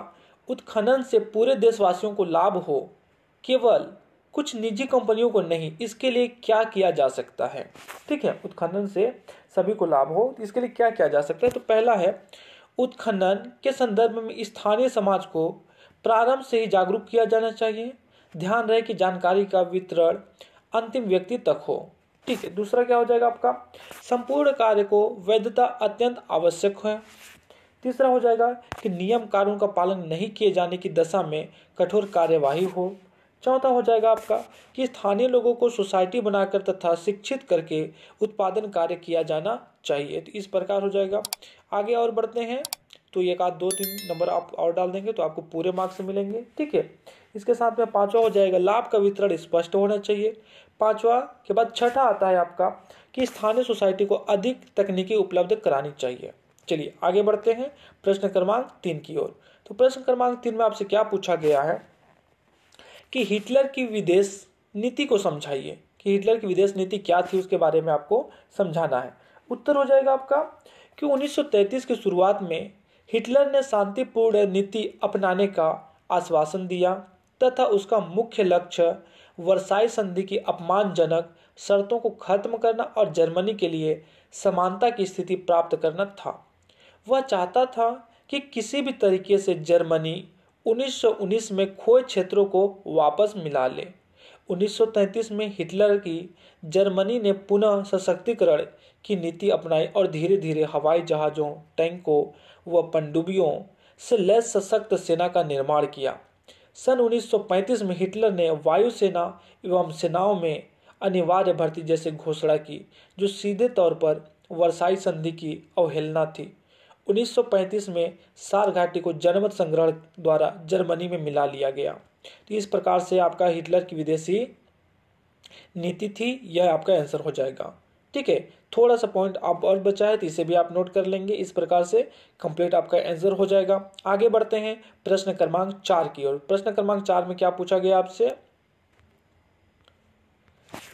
उत्खनन से पूरे देशवासियों को लाभ हो, केवल कुछ निजी कंपनियों को नहीं, इसके लिए क्या किया जा सकता है? ठीक है, उत्खनन से सभी को लाभ हो तो इसके लिए क्या किया जा सकता है? तो पहला है, उत्खनन के संदर्भ में स्थानीय समाज को प्रारंभ से ही जागरूक किया जाना चाहिए। ध्यान रहे कि जानकारी का वितरण अंतिम व्यक्ति तक हो। ठीक है, दूसरा क्या हो जाएगा आपका? संपूर्ण कार्य को वैधता अत्यंत आवश्यक है। तीसरा हो जाएगा कि नियम कानून का पालन नहीं किए जाने की दशा में कठोर कार्यवाही हो। चौथा हो जाएगा आपका कि स्थानीय लोगों को सोसाइटी बनाकर तथा शिक्षित करके उत्पादन कार्य किया जाना चाहिए। तो इस प्रकार हो जाएगा। आगे और बढ़ते हैं। तो एक आध दो तीन नंबर आप और डाल देंगे तो आपको पूरे मार्क्स मिलेंगे। ठीक है? इसके साथ में पांचवा हो जाएगा, लाभ का वितरण स्पष्ट होना चाहिए। पांचवा के बाद छठा आता है आपका कि स्थानीय सोसाइटी को अधिक तकनीकी उपलब्ध करानी चाहिए। चलिए आगे बढ़ते हैं प्रश्न क्रमांक तीन की ओर। तो प्रश्न क्रमांक तीन में आपसे क्या पूछा गया है कि हिटलर की विदेश नीति को समझाइए। कि हिटलर की विदेश नीति क्या थी उसके बारे में आपको समझाना है। उत्तर हो जाएगा आपका कि 1933 की शुरुआत में हिटलर ने शांतिपूर्ण नीति अपनाने का आश्वासन दिया तथा उसका मुख्य लक्ष्य वर्साई संधि की अपमानजनक शर्तों को खत्म करना और जर्मनी के लिए समानता की स्थिति प्राप्त करना था। वह चाहता था कि किसी भी तरीके से जर्मनी 1919 में खोए क्षेत्रों को वापस मिला ले। 1933 में हिटलर की जर्मनी ने पुनः सशक्तिकरण की नीति अपनाई और धीरे धीरे हवाई जहाज़ों, टैंकों व पनडुब्बियों से लैस सशक्त सेना का निर्माण किया। सन 1935 में हिटलर ने वायुसेना एवं सेनाओं में अनिवार्य भर्ती जैसे घोषणा की, जो सीधे तौर पर वर्साई संधि की अवहेलना थी। 1935 में सार घाटी को जनमत संग्रहण द्वारा जर्मनी में मिला लिया गया। तो इस प्रकार से आपका हिटलर की विदेशी नीति थी, यह आपका आंसर हो जाएगा। ठीक है, थोड़ा सा पॉइंट आप और बचा है तो इसे भी आप नोट कर लेंगे। इस प्रकार से कंप्लीट आपका आंसर हो जाएगा। आगे बढ़ते हैं, प्रश्न क्रमांक चार की ओर। प्रश्न क्रमांक चार में क्या पूछा गया आपसे?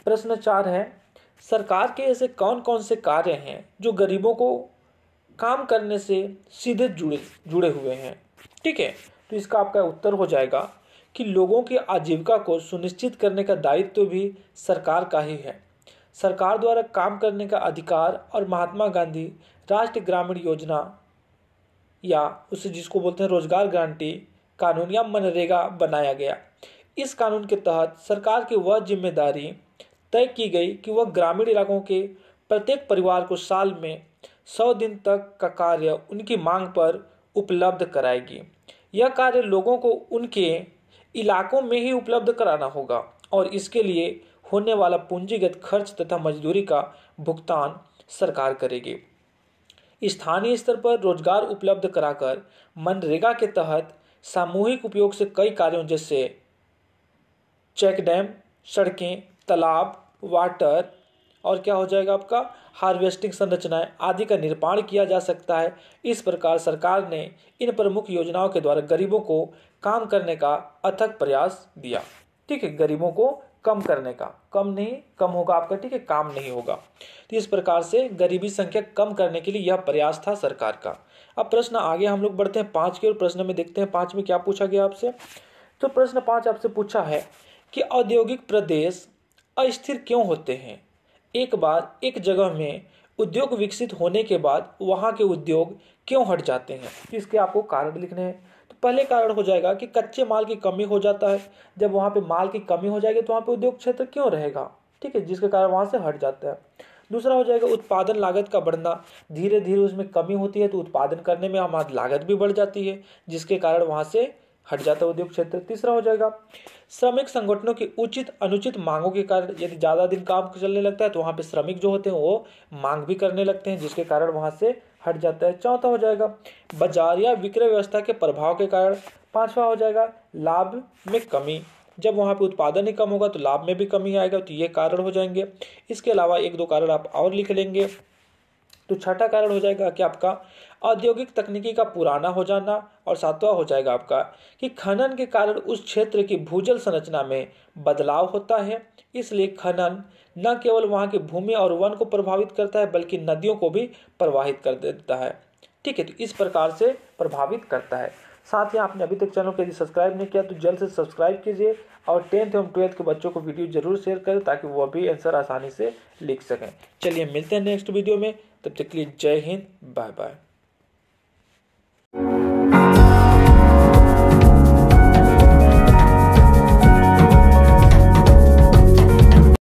प्रश्न चार है, सरकार के ऐसे कौन कौन से कार्य हैं जो गरीबों को काम करने से सीधे जुड़े जुड़े हुए हैं। ठीक है? तो इसका आपका उत्तर हो जाएगा कि लोगों की आजीविका को सुनिश्चित करने का दायित्व तो भी सरकार का ही है। सरकार द्वारा काम करने का अधिकार और महात्मा गांधी राष्ट्रीय ग्रामीण योजना या उसे जिसको बोलते हैं रोज़गार गारंटी कानून या मनरेगा बनाया गया। इस कानून के तहत सरकार की वह ज़िम्मेदारी तय की गई कि वह ग्रामीण इलाकों के प्रत्येक परिवार को साल में सौ दिन तक का कार्य उनकी मांग पर उपलब्ध कराएगी। यह कार्य लोगों को उनके इलाकों में ही उपलब्ध कराना होगा और इसके लिए होने वाला पूंजीगत खर्च तथा मजदूरी का भुगतान सरकार करेगी। स्थानीय स्तर पर रोज़गार उपलब्ध कराकर मनरेगा के तहत सामूहिक उपयोग से कई कार्यों जैसे चेक डैम, सड़कें, तालाब, वाटर और क्या हो जाएगा आपका? हार्वेस्टिंग संरचनाएँ आदि का निर्माण किया जा सकता है। इस प्रकार सरकार ने इन प्रमुख योजनाओं के द्वारा गरीबों को काम करने का अथक प्रयास दिया। ठीक है, गरीबों को कम करने का। कम नहीं, कम होगा आपका, ठीक है, काम नहीं होगा। तो इस प्रकार से गरीबी संख्या कम करने के लिए यह प्रयास था सरकार का। अब प्रश्न आगे हम लोग बढ़ते हैं पाँच के और प्रश्न में देखते हैं पाँच में क्या पूछा गया आपसे? तो प्रश्न पाँच आपसे पूछा है कि औद्योगिक प्रदेश अस्थिर क्यों होते हैं? एक बार एक जगह में उद्योग विकसित होने के बाद वहाँ के उद्योग क्यों हट जाते हैं? इसके आपको कारण लिखने हैं। तो पहले कारण हो जाएगा कि कच्चे माल की कमी हो जाता है। जब वहाँ पे माल की कमी हो जाएगी तो वहाँ पे उद्योग क्षेत्र क्यों रहेगा? ठीक है, जिसके कारण वहाँ से हट जाता है। दूसरा हो जाएगा उत्पादन लागत का बढ़ना। धीरे धीरे उसमें कमी होती है तो उत्पादन करने में हमारी लागत भी बढ़ जाती है, जिसके कारण वहाँ से हट जाता है उद्योग क्षेत्र, तीसरा हो जाएगा। श्रमिक संगठनों की उचित, अनुचित मांगों के कारण यदि ज़्यादा दिन काम चलने लगता है तो वहाँ पे श्रमिक जो होते हैं, वो मांग भी करने लगते हैं, जिसके कारण वहाँ से हट जाता है। चौथा हो जाएगा, बाज़ार या विक्रय व्यवस्था के प्रभाव के कारण पांचवा हो जाएगा, लाभ में कमी। जब वहाँ पे उत्पादन ही कम होगा तो लाभ में भी कमी आएगा तो ये कारण हो जाएँगे। इसके अलावा एक दो कारण आप और लिख लेंगे। तो छठा कारण हो जाएगा कि आपका औद्योगिक तकनीकी का पुराना हो जाना और सातवां हो जाएगा आपका कि खनन के कारण उस क्षेत्र की भूजल संरचना में बदलाव होता है। इसलिए खनन न केवल वहाँ की भूमि और वन को प्रभावित करता है, बल्कि नदियों को भी प्रवाहित कर देता है। ठीक है तो इस प्रकार से प्रभावित करता है। साथ ही आपने अभी तक चैनल को यदि सब्सक्राइब नहीं किया तो जल्द से सब्सक्राइब कीजिए और टेंथ एवं ट्वेल्थ के बच्चों को वीडियो ज़रूर शेयर करें ताकि वो भी आंसर आसानी से लिख सकें। चलिए मिलते हैं नेक्स्ट वीडियो में। तब तक के लिए जय हिंद, बाय बाय।